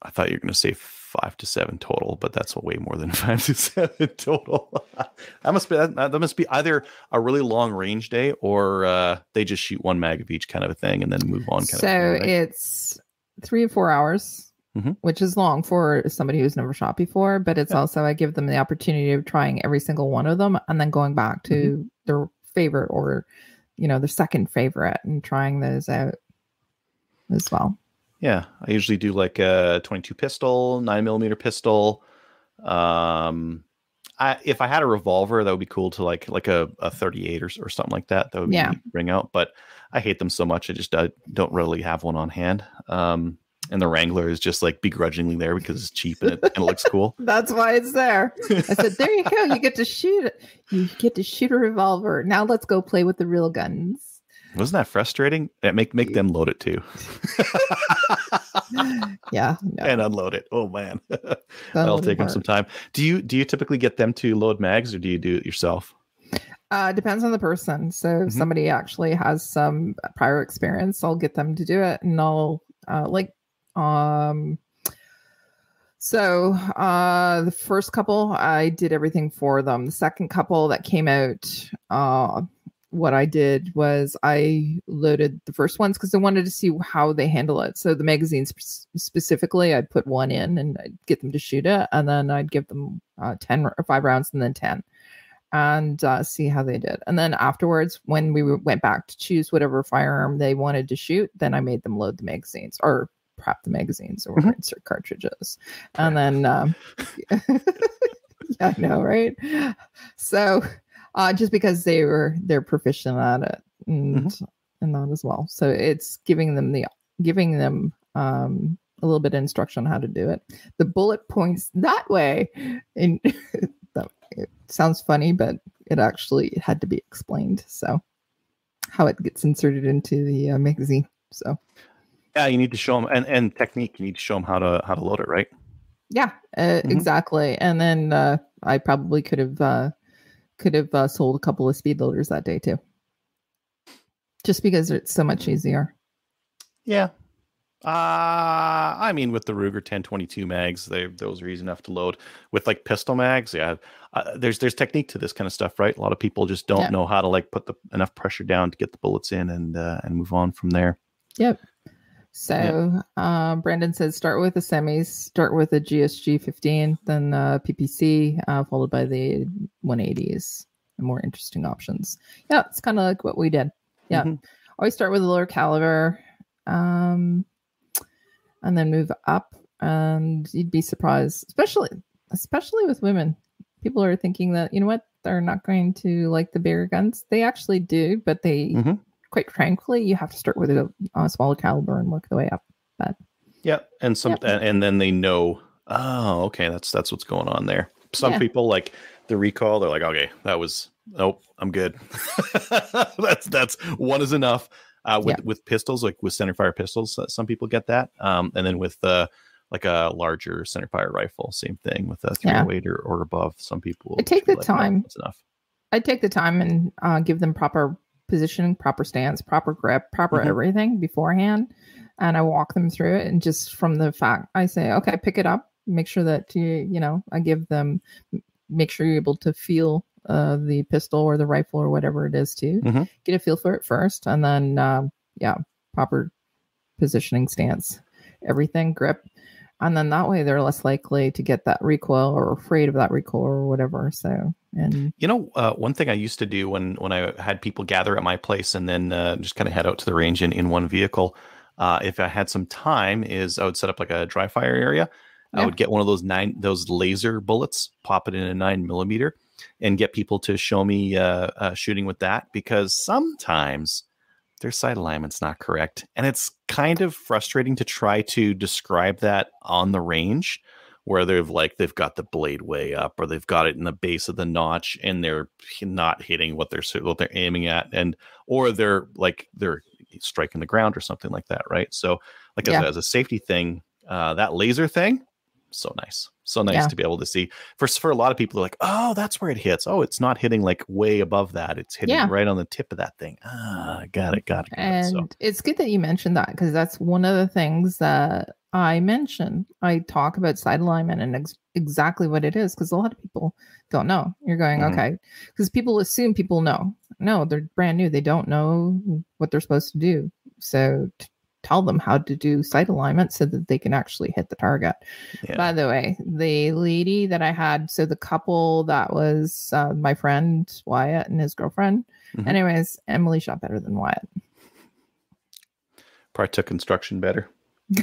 I thought you were going to say five to seven total, but that's way more than (laughs) five to seven total. (laughs) that must be that, that must be either a really long range day or uh, they just shoot one mag of each kind of a thing and then move on. Kind so of thing, right? it's three or four hours, Mhm. which is long for somebody who's never shot before. But it's Yeah. also I give them the opportunity of trying every single one of them and then going back to Mm-hmm. their favorite or you know their second favorite and trying those out as well. Yeah, I usually do like a 22 pistol, nine millimeter pistol. Um, I if I had a revolver, that would be cool to like like a, a 38 or, or something like that. That would be Yeah. bring out. But I hate them so much. I just I don't really have one on hand. Um, and the Wrangler is just like begrudgingly there because it's cheap and it, and it looks cool. (laughs) That's why it's there. I said, there you go. You get to shoot it. You get to shoot a revolver. Now let's go play with the real guns. Wasn't that frustrating? Yeah, make make them load it too (laughs) Yeah. No, and unload it. Oh man, (laughs) that'll take them some time. Do you do you typically get them to load mags or do you do it yourself? Uh, depends on the person. So if Mhm. somebody actually has some prior experience, I'll get them to do it, and I'll uh, like um. So uh, the first couple, I did everything for them. The second couple that came out, uh, what I did was I loaded the first ones because I wanted to see how they handle it. So the magazines sp- specifically, I'd put one in and I'd get them to shoot it, and then I'd give them uh, ten or five rounds, and then ten and uh, see how they did. And then afterwards, when we went back to choose whatever firearm they wanted to shoot, then I made them load the magazines or prep the magazines or Mhm. insert cartridges. And then, um, (laughs) yeah, I know, right? So, uh, just because they were they're proficient at it and and that as well, so it's giving them the giving them um a little bit of instruction on how to do it. The bullet points that way, and (laughs) that it sounds funny, but it actually had to be explained. So, how it gets inserted into the uh, magazine. So, Yeah, you need to show them and, and technique. You need to show them how to how to load it, right? yeah, uh, Mhm. exactly. And then uh, I probably could have uh, could have uh, sold a couple of speed loaders that day too, just because it's so much easier. Yeah. Uh I mean, with the Ruger 1022 mags, they those are easy enough to load. With like pistol mags, yeah, uh, there's there's technique to this kind of stuff, right? A lot of people just don't Yeah. know how to like put the enough pressure down to get the bullets in and uh, and move on from there. So uh, Brandon says start with the semis, start with the GSG 15, then uh, PPC, uh, followed by the 180s, and more interesting options. Yeah, it's kind of like what we did. Yeah. Mhm. Always start with a lower caliber, um, and then move up, and you'd be surprised, especially especially with women. People are thinking that you know what they're not going to like the bigger guns. They actually do, but they Mhm. Quite frankly, you have to start with a, a smaller caliber and work the way up. But yeah, and some Yep. and, then they know, oh, okay, that's that's what's going on there. Some Yeah. people like the recall, they're like, okay, that was nope, I'm good. (laughs) that's that's one is enough. Uh, with Yeah. with pistols, like with center fire pistols, uh, some people get that. Um, and then with uh, like a larger center fire rifle, same thing with a Yeah. 308 or, or above. Some people I take the like, "No, time. that's enough. I take the time and uh, give them proper positioning, proper stance, proper grip, proper Mhm. everything beforehand, and I walk them through it. And just from the fact, I say, okay, pick it up. Make sure that you, you know, I give them, make sure you're able to feel uh, the pistol or the rifle or whatever it is too. Mhm. Get a feel for it first, and then um, yeah, proper positioning, stance, everything, grip. And then that way they're less likely to get that recoil or afraid of that recoil or whatever. So, and You know, uh, one thing I used to do when when I had people gather at my place and then uh, just kind of head out to the range in, in one vehicle, uh, if I had some time, is I would set up like a dry fire area. I would get one of those nine those laser bullets, pop it in a nine millimeter, and get people to show me uh, uh, shooting with that because sometimes their sight alignment's not correct, and it's kind of frustrating to try to describe that on the range where they've like they've got the blade way up or they've got it in the base of the notch and they're not hitting what they're what they're aiming at and or they're like they're striking the ground or something like that right so like as, Yeah. a, as a safety thing uh that laser thing so nice so nice Yeah. to be able to see for for a lot of people they're like oh that's where it hits oh it's not hitting like way above that it's hitting Yeah. right on the tip of that thing ah got it got it, got it. and so it's good that you mentioned that because that's one of the things that I mention. I talk about sight alignment and ex- exactly what it is because a lot of people don't know. You're going Mhm. okay because people assume people know. No, they're brand new. They don't know what they're supposed to do. So t- tell them how to do sight alignment so that they can actually hit the target. yeah By the way, the lady that I had, so the couple that was uh, my friend Wyatt and his girlfriend. Mhm. Anyways, Emily shot better than Wyatt. probably took instruction better (laughs)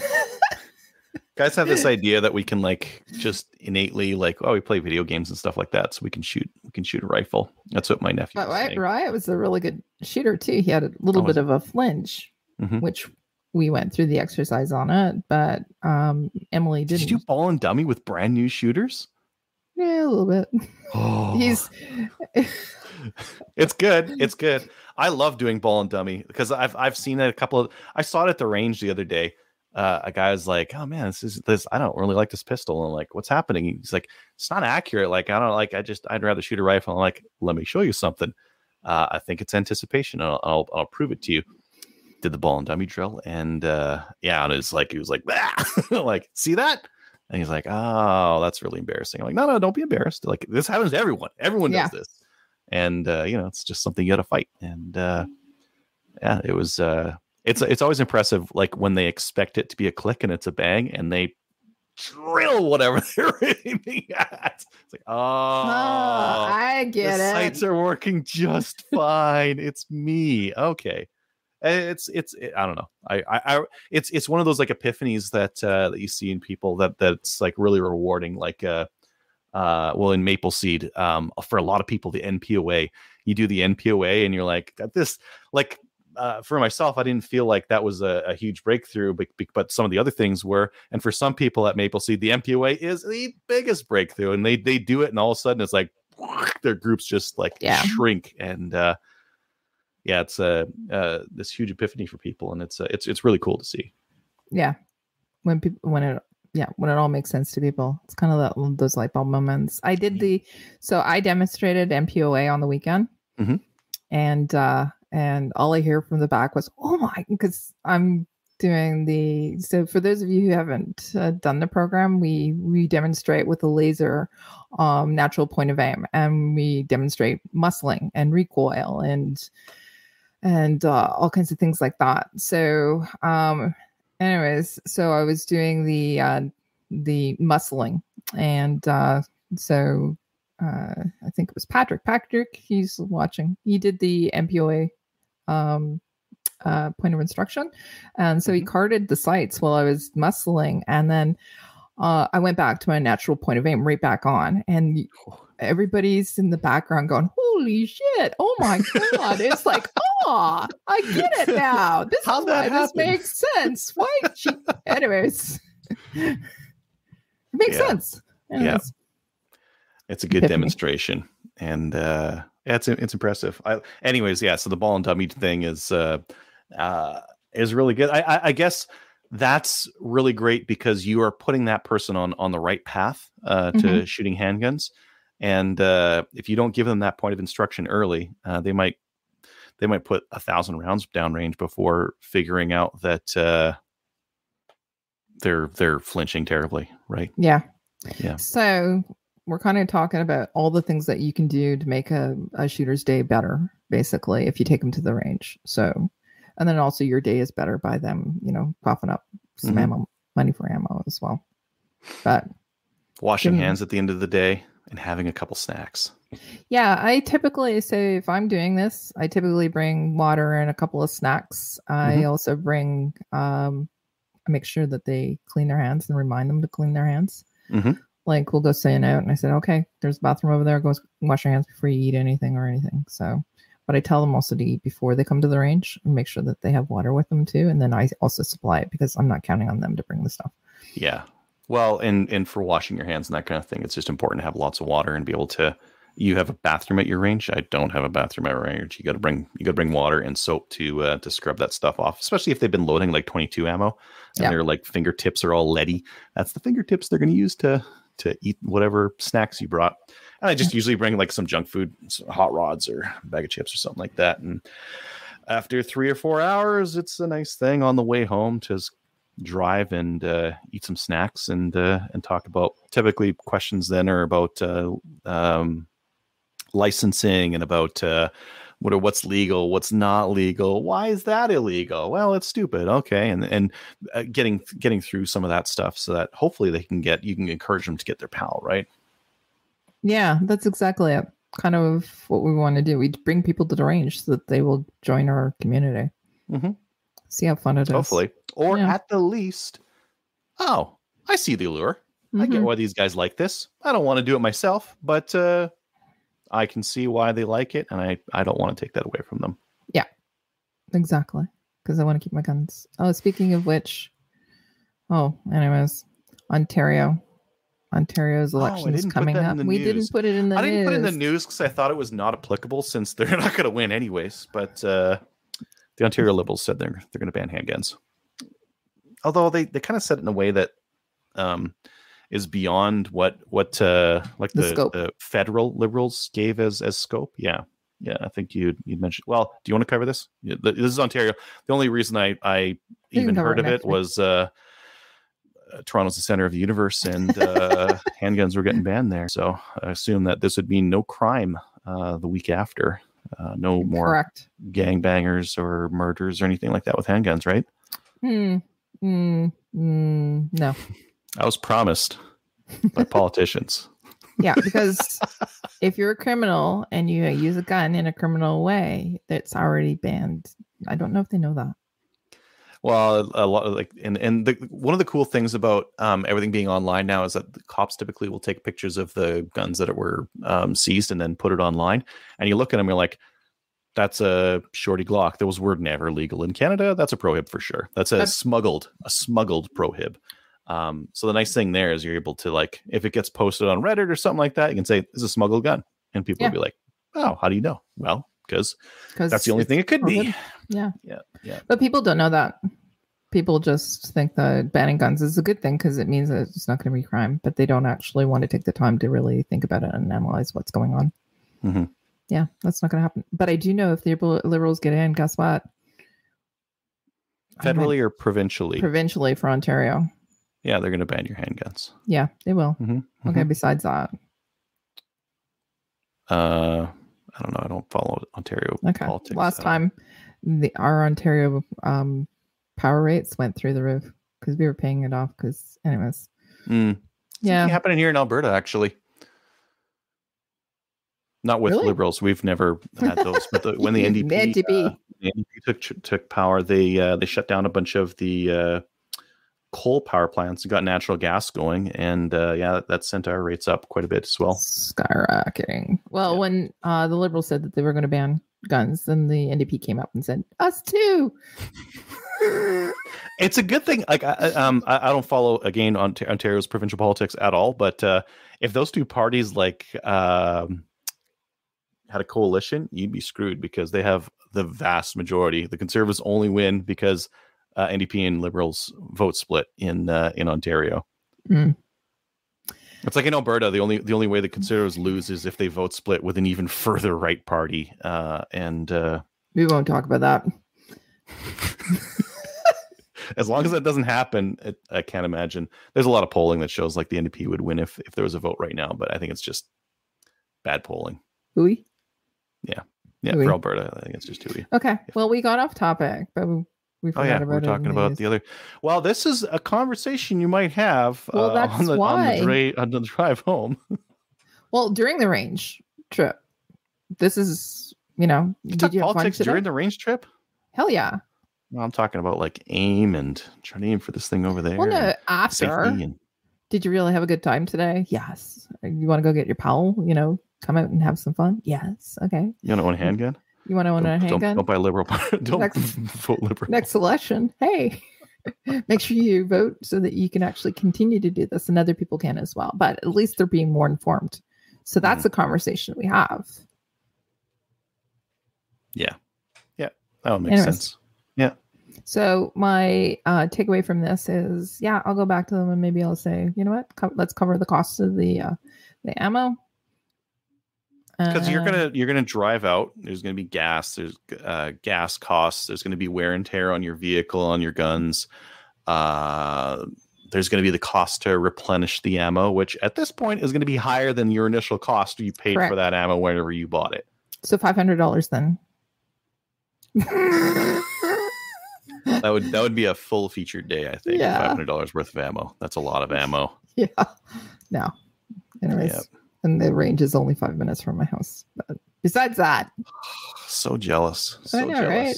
Guys have this idea that we can like just innately like, oh, we play video games and stuff like that, so we can shoot we can shoot a rifle. That's what my nephew. But. Wyatt was a really good shooter too. He had a little Oh, bit of a flinch, Mhm. which we went through the exercise on it, but um Emily didn't. didn't. you do ball and dummy with brand new shooters? yeah, a little bit. Oh, He's it's good. It's good. I love doing ball and dummy because I've I've seen it a couple of. I saw it at the range the other day. Uh, a guy was like, "Oh man, this is this. I don't really like this pistol." And I'm like, "What's happening?" He's like, "It's not accurate. Like I don't like. I just I'd rather shoot a rifle." I'm like, "Let me show you something. Uh, I think it's anticipation. I'll, I'll I'll prove it to you." Did the ball and dummy drill, and uh, yeah, and it's like he was like, (laughs) (laughs) like, see that? And he's like, "Oh, that's really embarrassing." I'm like, "No, no, don't be embarrassed. Like this happens to everyone. Everyone Yeah. does this." and uh, you know it's just something you got to fight and uh, yeah it was uh, it's it's always impressive like when they expect it to be a click and it's a bang and they drill whatever (laughs) they're aiming at it's like oh, oh, I the get it. sights are working just fine it's me okay it's it's it- i don't know I, I i it's it's one of those like epiphanies that uh that you see in people that that's like really rewarding like uh uh well in maple seed um for a lot of people the npoa you do the npoa and you're like that this like uh, for myself i didn't feel like that was a, a huge breakthrough but, but some of the other things were and for some people at maple seed the npoa is the biggest breakthrough and they they do it and all of a sudden it's like (laughs) their groups just like Yeah. shrink and uh yeah it's uh, uh this huge epiphany for people and it's uh, it's it's really cool to see. Yeah. When people when it yeah when it all makes sense to people. It's kind of that those light bulb moments. I did the so i demonstrated npoa on the weekend Mhm. and uh and all i hear from the back was oh my because i'm doing the so for those of you who haven't uh, done the program we we demonstrate with a laser um natural point of aim and we demonstrate muscling and recoil and and uh, all kinds of things like that. So um anyways so i was doing the uh the muscling and uh so uh i think it was patrick. Patrick he's watching. He did the npoa um uh point of instruction. And so he carded the sights while i was muscling. And then uh i went back to my natural point of aim right back on. And everybody's in the background going holy shit. Oh my god. It's like (laughs) oh i get it now. This How'd is why this makes sense. Why (laughs) she anyways. It makes Yeah. sense. Yeah. Anyways. it's a good demonstration. And uh it's it's impressive. I, anyways yeah so the ball and dummy thing is uh uh is really good. I, I i guess that's really great because you are putting that person on on the right path uh to Mhm. shooting handguns and uh if you don't give them that point of instruction early uh they might they might put a thousand rounds downrange before figuring out that uh they're they're flinching terribly right? Yeah. Yeah. so we're kind of talking about all the things that you can do to make a, a shooter's day better basically if you take them to the range. So and then also your day is better by them you know coughing up some Mhm. ammo money for ammo as well. But washing hands at the end of the day and having a couple snacks Yeah, I typically say if I'm doing this, I typically bring water and a couple of snacks. I Mhm. also bring um I make sure that they clean their hands and remind them to clean their hands. Mhm. Like we'll go say a note and I said, Okay, there's a bathroom over there, go wash your hands before you eat anything or anything. So but I tell them also to eat before they come to the range and make sure that they have water with them too. And then I also supply it because I'm not counting on them to bring the stuff. Yeah. Well, and and for washing your hands and that kind of thing, it's just important to have lots of water and be able to. You have a bathroom at your range. I don't have a bathroom at my range. You got to bring you got to bring water and soap to uh, to scrub that stuff off, especially if they've been loading like 22 ammo and Yeah. their like fingertips are all leady. That's the fingertips they're going to use to to eat whatever snacks you brought. And I just usually bring like some junk food, some hot rods or a bag of chips or something like that. And after three or four hours, it's a nice thing on the way home to drive and uh, eat some snacks and uh, and talk about. Typically, questions then are about uh, um, licensing and about uh, what are what's legal, what's not legal. Why is that illegal? Well, it's stupid. Okay, and and uh, getting getting through some of that stuff so that hopefully they can get you can encourage them to get their pal right. Yeah, that's exactly it. Kind of what we want to do. We bring people to the range so that they will join our community. Mhm. See how fun it is. Hopefully, or Yeah. at the least, oh, I see the allure. I get Mhm. why these guys like this. I don't want to do it myself, but uh, I can see why they like it, and I I don't want to take that away from them. Yeah, exactly. Because I want to keep my guns. Oh, speaking of which, oh, anyways, Ontario. Ontario's Oh, election is coming up. We news. didn't put it in the news. I didn't put it in the news. news because I thought it was not applicable since they're (laughs) not going to win anyways. But uh, the Ontario Liberals said they're they're going to ban handguns. Although they, they kind of said it in a way that um, is beyond what what uh, like The the, the federal Liberals gave as as scope. Yeah, yeah. I think you you mentioned. Well, do you want to cover this? Yeah, th- This is Ontario. The only reason I I even heard of it was. Uh, uh, Toronto's the center of the universe, and uh, (laughs) handguns were getting banned there. So I assume that this would mean no crime uh, the week after, uh, no more Correct. gangbangers or murders or anything like that with handguns, right? Hmm. Mm, mm, no. I was promised by politicians. (laughs) Yeah, because if you're a criminal and you use a gun in a criminal way, that's already banned. I don't know if they know that. Well, a lot of like, and and the, one of the cool things about um, everything being online now is that the cops typically will take pictures of the guns that were um, seized and then put it online. And you look at them, you're like, "That's a shorty Glock." Those were never legal in Canada. That's a prohib for sure. That's a That's- smuggled, a smuggled prohib. Um, so the nice thing there is you're able to like, if it gets posted on Reddit or something like that, you can say, "This is a smuggled gun," and people Yeah. will be like, "Oh, how do you know?" Well, because that's the only thing it could be. Yeah. Yeah, yeah. But people don't know that. People just think that banning guns is a good thing because it means that it's not going to be crime, but they don't actually want to take the time to really think about it and analyze what's going on. Mhm. Yeah, that's not going to happen. But I do know if the liberals get in, guess what? Federally or provincially? provincially for Ontario. Yeah, they're going to ban your handguns. Yeah, they will. Mhm, Okay, besides that. Uh, I don't know. I don't follow Ontario Okay. politics. Last time, the our Ontario um, power rates went through the roof because we were paying it off. Because, anyways, Mm. yeah, happening here in Alberta, actually. Not with Really? liberals. We've never had those. But the, when the (laughs) NDP, NDP. uh, the NDP took took power, they uh, they shut down a bunch of the uh, coal power plants and got natural gas going, and uh, yeah, that, that sent our rates up quite a bit as well. skyrocketing. Well, Yeah. when uh, the liberals said that they were going to ban guns, then the NDP came up and said, "Us too." (laughs) it's a good thing. Like I, I- um, I, I don't follow again on Ontario's provincial politics at all. But uh, if those two parties like um, had a coalition, you'd be screwed because they have the vast majority. The Conservatives only win because uh, NDP and Liberals vote split in uh, in Ontario. Mm. It's like in Alberta, the only the only way the Conservatives lose is if they vote split with an even (laughs) further right party. Uh, and uh, We won't talk about that. (laughs) as long as that doesn't happen, it, I can't imagine. There's a lot of polling that shows like the NDP would win if if there was a vote right now, but I think it's just bad polling. Hooey. Yeah, Oui. for Alberta, I think it's just too. Okay. Well, we got off topic, but we, we Oh forgot yeah, about we're talking about the other. Well, this is a conversation you might have Well, uh, that's on, the, on why. the dra- on the drive home. (laughs) Well, during the range trip, this is you know. You did you politics during the range trip. Hell yeah. No, I'm talking about like aim and trying to aim for this thing over there. Well, no, after. and Did you really have a good time today? Yes. You want to go get your pal? You know, come out and have some fun? Yes. Okay. you don't own a handgun. You want to own a Don't, don't, handgun? don't buy liberal. (laughs) don't Next- (laughs) vote liberal. next election, hey, (laughs) make sure you vote so that you can actually continue to do this and other people can as well. But at least they're being more informed. So that's Mhm. the conversation we have. Yeah. Yeah. That would make Anyways. sense. Yeah. So my uh, takeaway from this is, yeah, I'll go back to them and maybe I'll say, you know what, co- let's cover the cost of the uh, the ammo. Because you're Uh, gonna you're gonna drive out there's gonna be gas there's uh, gas costs there's gonna be wear and tear on your vehicle on your guns uh, there's gonna be the cost to replenish the ammo which at this point is gonna be higher than your initial cost you paid Correct. for that ammo whenever you bought it so five hundred dollars then. (laughs) that would that would be a full featured day i think Yeah. $500 worth of ammo that's a lot of ammo (laughs) yeah. No. Anyways, Yep. And the range is only five minutes from my house. But besides that, (sighs) so jealous so I know, right?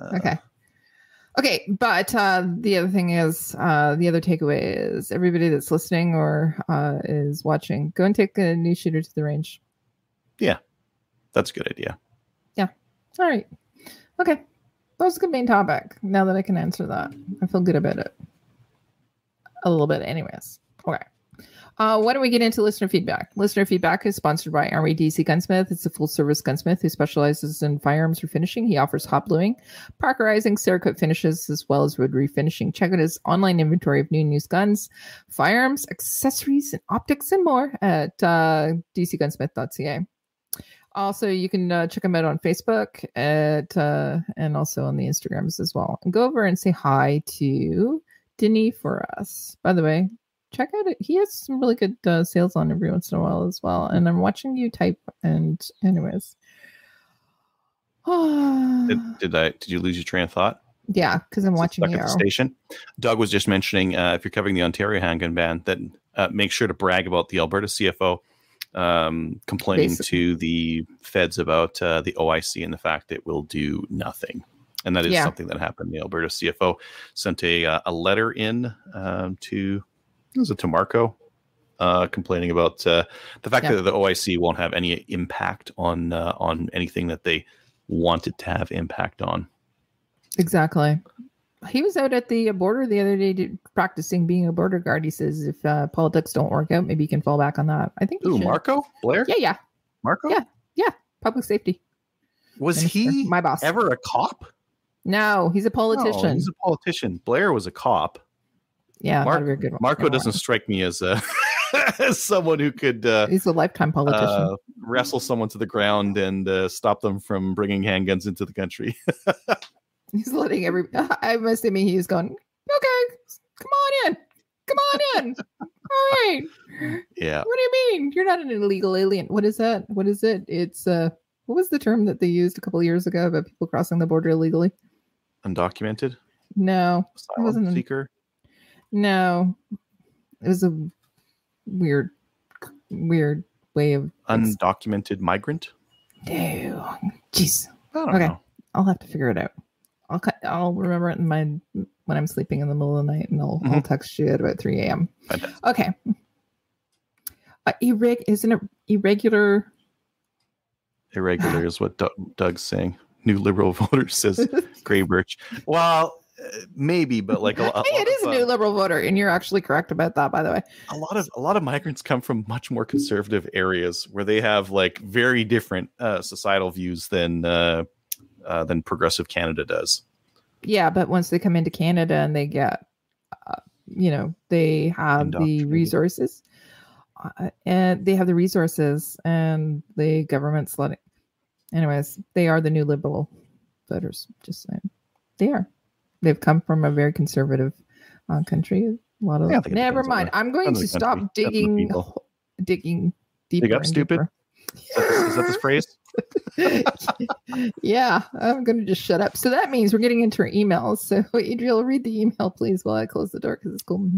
Uh, okay. Okay, but uh, the other thing is, uh, the other takeaway is everybody that's listening or uh, is watching, go and take a new shooter to the range. Yeah, that's a good idea. Yeah. All right. Okay. That was a good main topic. Now that I can answer that, I feel good about it. A little bit, anyways. Okay. Uh, why don't we get into listener feedback? Listener feedback is sponsored by Army DC Gunsmith. It's a full service gunsmith who specializes in firearms refinishing. He offers hot bluing, parkerizing, Cerakote finishes, as well as wood refinishing. Check out his online inventory of new and used guns, firearms, accessories, and optics, and more at uh, dcgunsmith.ca. Also, you can uh, check him out on Facebook at uh, and also on the Instagrams as well. And go over and say hi to Denny for us. By the way, check out it. He has some really good uh, sales on every once in a while as well. And I'm watching you type. And anyways, Did, (sighs) did I? Did you lose your train of thought? yeah, because I'm watching Stuck you. at the station. Doug was just mentioning uh, if you're covering the Ontario handgun ban, that uh, make sure to brag about the Alberta CFO um, complaining Basic- to the feds about uh, the OIC and the fact it will do nothing. And that is Yeah. something that happened. The Alberta CFO sent a uh, a letter in um, to was it to Marco, uh, complaining about uh, the fact Yeah. that the OIC won't have any impact on uh, on anything that they wanted to have impact on. Exactly. He was out at the border the other day practicing being a border guard. He says if uh, politics don't work out, maybe he can fall back on that. I think he Who, should. Marco Blair? Yeah, yeah. Marco? Yeah. Yeah. Public safety. Was minister. he my boss? ever a cop? No, he's a No, politician. he's a politician. Blair was a cop. Yeah, Mark- not a good one. Marco doesn't strike me as a (laughs) as someone who could uh, He's a lifetime politician. uh, wrestle someone to the ground and uh, stop them from bringing handguns into the country. (laughs) he's letting every. I must admit, he's going. Okay, come on in. Come on in. All right. yeah, What do you mean? You're not an illegal alien. What is that? What is it? It's uh. What was the term that they used a couple years ago about people crossing the border illegally? undocumented No, asylum wasn't seeker. No. It was a weird, weird way of. Undocumented migrant. No, jeez. Okay. know. I'll have to figure it out. I'll cut- I'll remember it in my when I'm sleeping in the middle of the night, and I'll, I'll Mhm. text you at about three a.m. Okay. Uh, irreg isn't it irregular? Irregular is what Doug, Doug's saying. New liberal (laughs) voter says (laughs) Gray Birch. Well, maybe, but like a, a hey, it is of, a uh, new liberal voter, and you're actually correct about that, by the way. a lot of a lot of migrants come from much more conservative areas where they have like very different uh, societal views than uh, uh, than progressive Canada does. Yeah, but once they come into Canada and they get, uh, you know, they have the resources, uh, and they have the resources, and the government's letting. Anyways, they are the new liberal voters. Just saying, they are. They've come from a very conservative uh, country. A lot of Yeah, I think it never mind. I'm going to country, stop depends on the digging, (laughs) digging deeper. up, and stupid? deeper. Is that, the, is that this (laughs) phrase? yeah, I'm going to just shut up. So that means we're getting into our emails. So, (laughs) Adriel, read the email, please, while I close the door because it's cool.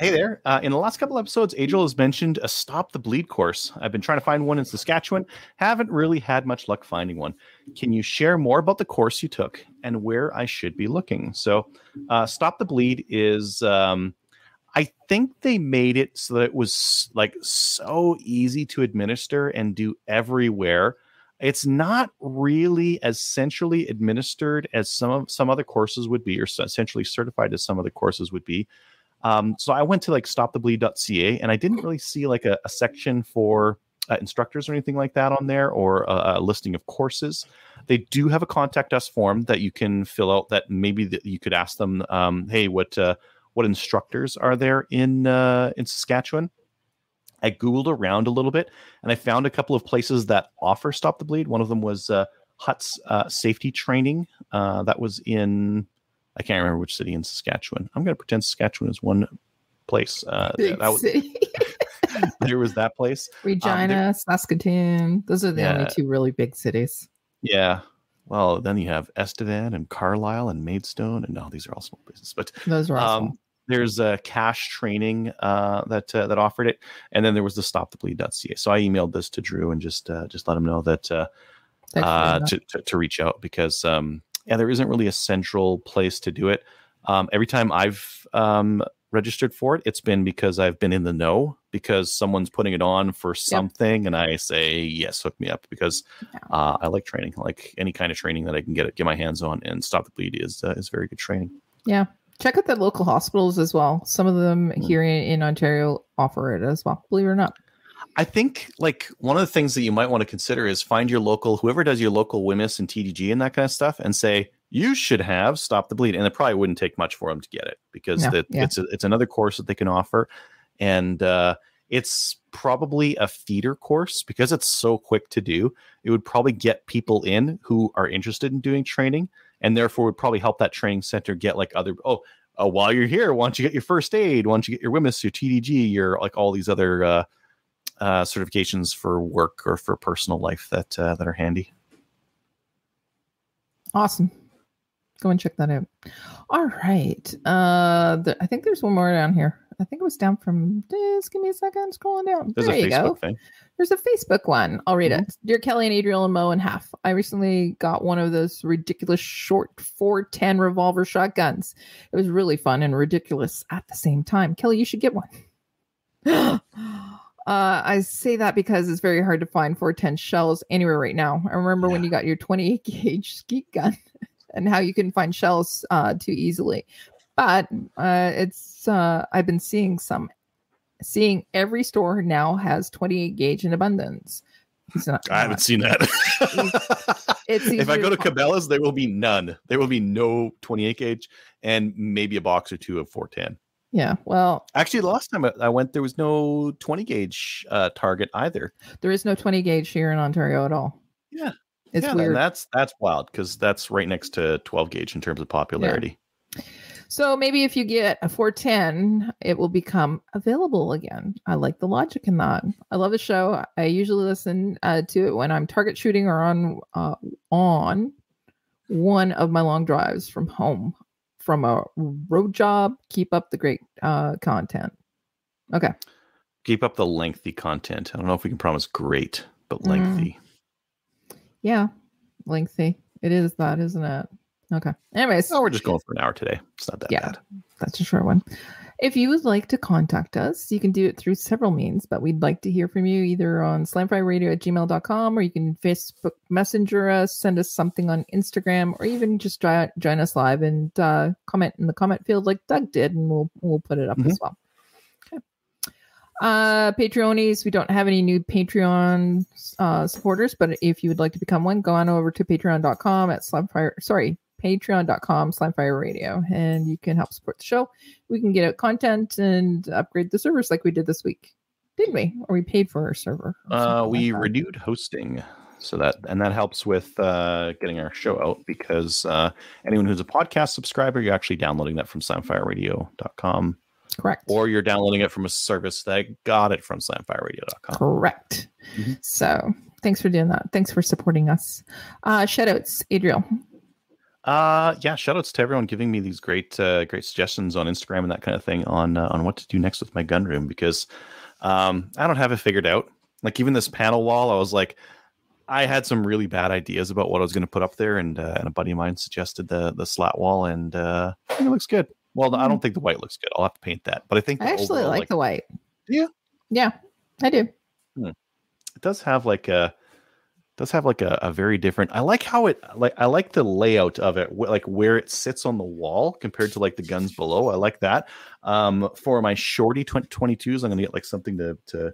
Hey there. Uh, in the last couple episodes, Adriel has mentioned a Stop the Bleed course. I've been trying to find one in Saskatchewan. Haven't really had much luck finding one. Can you share more about the course you took and where I should be looking? So, uh, Stop the Bleed is, um, I think they made it so that it was like so easy to administer and do everywhere. It's not really as centrally administered as some of some other courses would be, or essentially certified as some of the courses would be. Um, so I went to like stopthebleed.ca and I didn't really see like a, a section for uh, instructors or anything like that on there or a, a listing of courses. They do have a contact us form that you can fill out that maybe that you could ask them, um, hey, what uh, what instructors are there in uh, in Saskatchewan? I googled around a little bit and I found a couple of places that offer Stop the Bleed. One of them was uh, Huts uh, Safety Training. Uh, that was in I can't remember which city in Saskatchewan. I'm going to pretend Saskatchewan is one place. Uh, Big that was, city. (laughs) there was that place. Regina, Saskatoon. Those are the only two really big cities. Yeah. Well, then you have Estevan and Carlyle and Maidstone, and now these are all small places. But Those are awesome. um, there's a cash training uh, that uh, that offered it, and then there was the stopthebleed.ca. So I emailed this to Drew and just uh, just let him know that uh, uh, to, to to reach out because um, yeah, there isn't really a central place to do it. Um, every time I've um, registered for it, it's been because I've been in the know because someone's putting it on for something, and I say yes, hook me up because Yeah. uh, I like training. I like any kind of training that I can get get my hands on, and stop the bleed is uh, is very good training. Yeah, check out the local hospitals as well. Some of them Mm. here in, in Ontario offer it as well. Believe it or not. I think like one of the things that you might want to consider is find your local whoever does your local WHMIS and TDG and that kind of stuff, and say you should have stop the bleed, and it probably wouldn't take much for them to get it because No, that yeah. it's a, it's another course that they can offer, and uh, it's probably a feeder course because it's so quick to do. It would probably get people in who are interested in doing training, and therefore would probably help that training center get like other oh. Uh, while you're here, why don't you get your first aid? Why don't you get your WHMIS, your TDG, your like all these other uh, uh, certifications for work or for personal life that uh, that are handy. Awesome. Go and check that out. All right. Uh, the, I think there's one more down here. I think it was down from. this. give me a second. Scrolling down. There's there a you Facebook go. thing. There's a Facebook one. I'll read Mhm. it. Dear Kelly and Adriel and Mo and Half. I recently got one of those ridiculous short 410 revolver shotguns. It was really fun and ridiculous at the same time. Kelly, you should get one. (gasps) (gasps) uh, I say that because it's very hard to find 410 shells anywhere right now. I remember when you got your 28 (laughs) gauge skeet gun (laughs) and how you can find shells uh, too easily. But uh, it's uh, I've been seeing some seeing every store now has 28 gauge in abundance. It's not, I haven't seen that. It's (laughs) if I go to to. Cabela's, there will be none. There will be no 28 gauge and maybe a box or two of 410. Yeah. Well, Actually, the last time I- went, there was no 20 gauge uh, target either. there is no 20 gauge here in Ontario at all. Yeah. It's yeah, and weird. that's that's wild because that's right next to 12 gauge in terms of popularity. So maybe if you get a 410, it will become available again. I like the logic in that. I love the show. I usually listen uh, to it when I'm target shooting or on uh, on one of my long drives from home from a road job. Keep up the great uh, content. Okay. Keep up the lengthy content. I don't know if we can promise great, but Mm. lengthy. Yeah. Lengthy. It is that, isn't it? Okay. Anyways. Oh, we're just going for an hour today. It's not that Yeah. bad. That's a short one. If you would like to contact us, you can do it through several means, but we'd like to hear from you either on slamfireradio at gmail.com or you can Facebook Messenger us, send us something on Instagram, or even just join, join us live and uh, comment in the comment field like Doug did, and we'll we'll put it up as well. Okay. Uh, Patreonies, we don't have any new Patreon uh, supporters, but if you would like to become one, go on over to patreon.com at slamfire. Sorry, patreon.com slamfire radio and you can help support the show. We can get out content and upgrade the servers like we did this week. Didn't we? Or we paid for our server Uh, we like renewed hosting, so that and that helps with uh, getting our show out because uh, anyone who's a podcast subscriber, you're actually downloading that from SlamfireRadio.com, correct. Or you're downloading it from a service that got it from SlamfireRadio.com. correct. Mhm. so thanks for doing that. Thanks for supporting us. Uh shout outs adriel Uh, yeah, shout outs to everyone giving me these great, uh, great suggestions on Instagram and that kind of thing on uh, on what to do next with my gun room because um, I don't have it figured out. Like even this panel wall, I was like, I had some really bad ideas about what I was going to put up there, and uh, and a buddy of mine suggested the the slat wall, and uh, it looks good. Well, I don't think the white looks good. I'll have to paint that, but I think i actually overall, like, the white Yeah? yeah i do it does have like a does have like a, a very different i like how it like i like the layout of it wh- like where it sits on the wall compared to like the guns below i like that. Um for my shorty 20, 22s i'm gonna get like something to to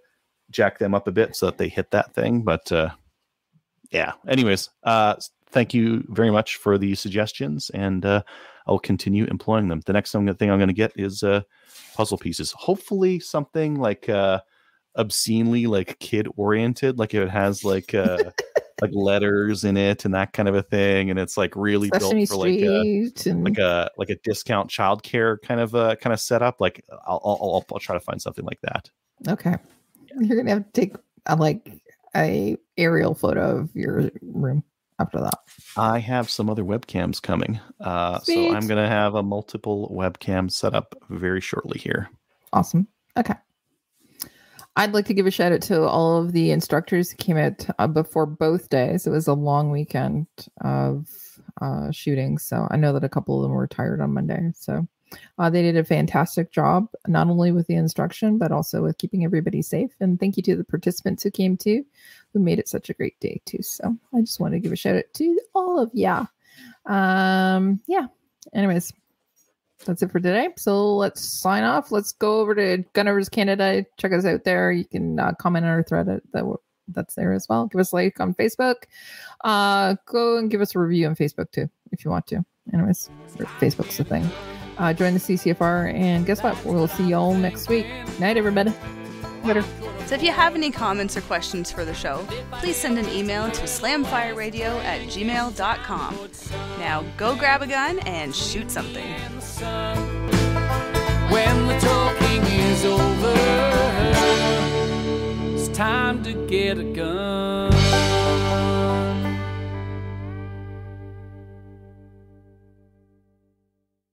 jack them up a bit so that they hit that thing but uh yeah. Anyways uh thank you very much for the suggestions and uh i'll continue employing them. The next thing i'm gonna get is uh puzzle pieces. Hopefully something like uh obscenely like kid oriented like it has like uh (laughs) like letters in it and that kind of a thing and it's like really sesame built for like a and like a like a discount childcare kind of uh kind of setup like I'll, I'll I'll I'll try to find something like that. Okay. You're gonna have to take a, like a aerial photo of your room after that. I have some other webcams coming uh so I'm gonna have a multiple webcam set up very shortly here. Awesome. Okay. I'd like to give a shout out to all of the instructors who came out uh, before both days. It was a long weekend of uh, shootings. So I know that a couple of them were retired on Monday. So uh, they did a fantastic job, not only with the instruction, but also with keeping everybody safe. And thank you to the participants who came too, who made it such a great day too. So I just want to give a shout out to all of ya. Um, yeah. Anyways, that's it for today. So let's sign off. Let's go over to Gunners Canada. Check us out there. You can uh, comment on our thread that that's there as well. Give us a like on Facebook. Uh, go and give us a review on Facebook too if you want to. Anyways, Facebook's the thing. Uh, join the CCFR, and guess what? We'll see y'all next week. Night, everybody. Later. So if you have any comments or questions for the show, please send an email to slamfireradio at gmail.com. Now go grab a gun and shoot something. When the talking is over, it's time to get a gun.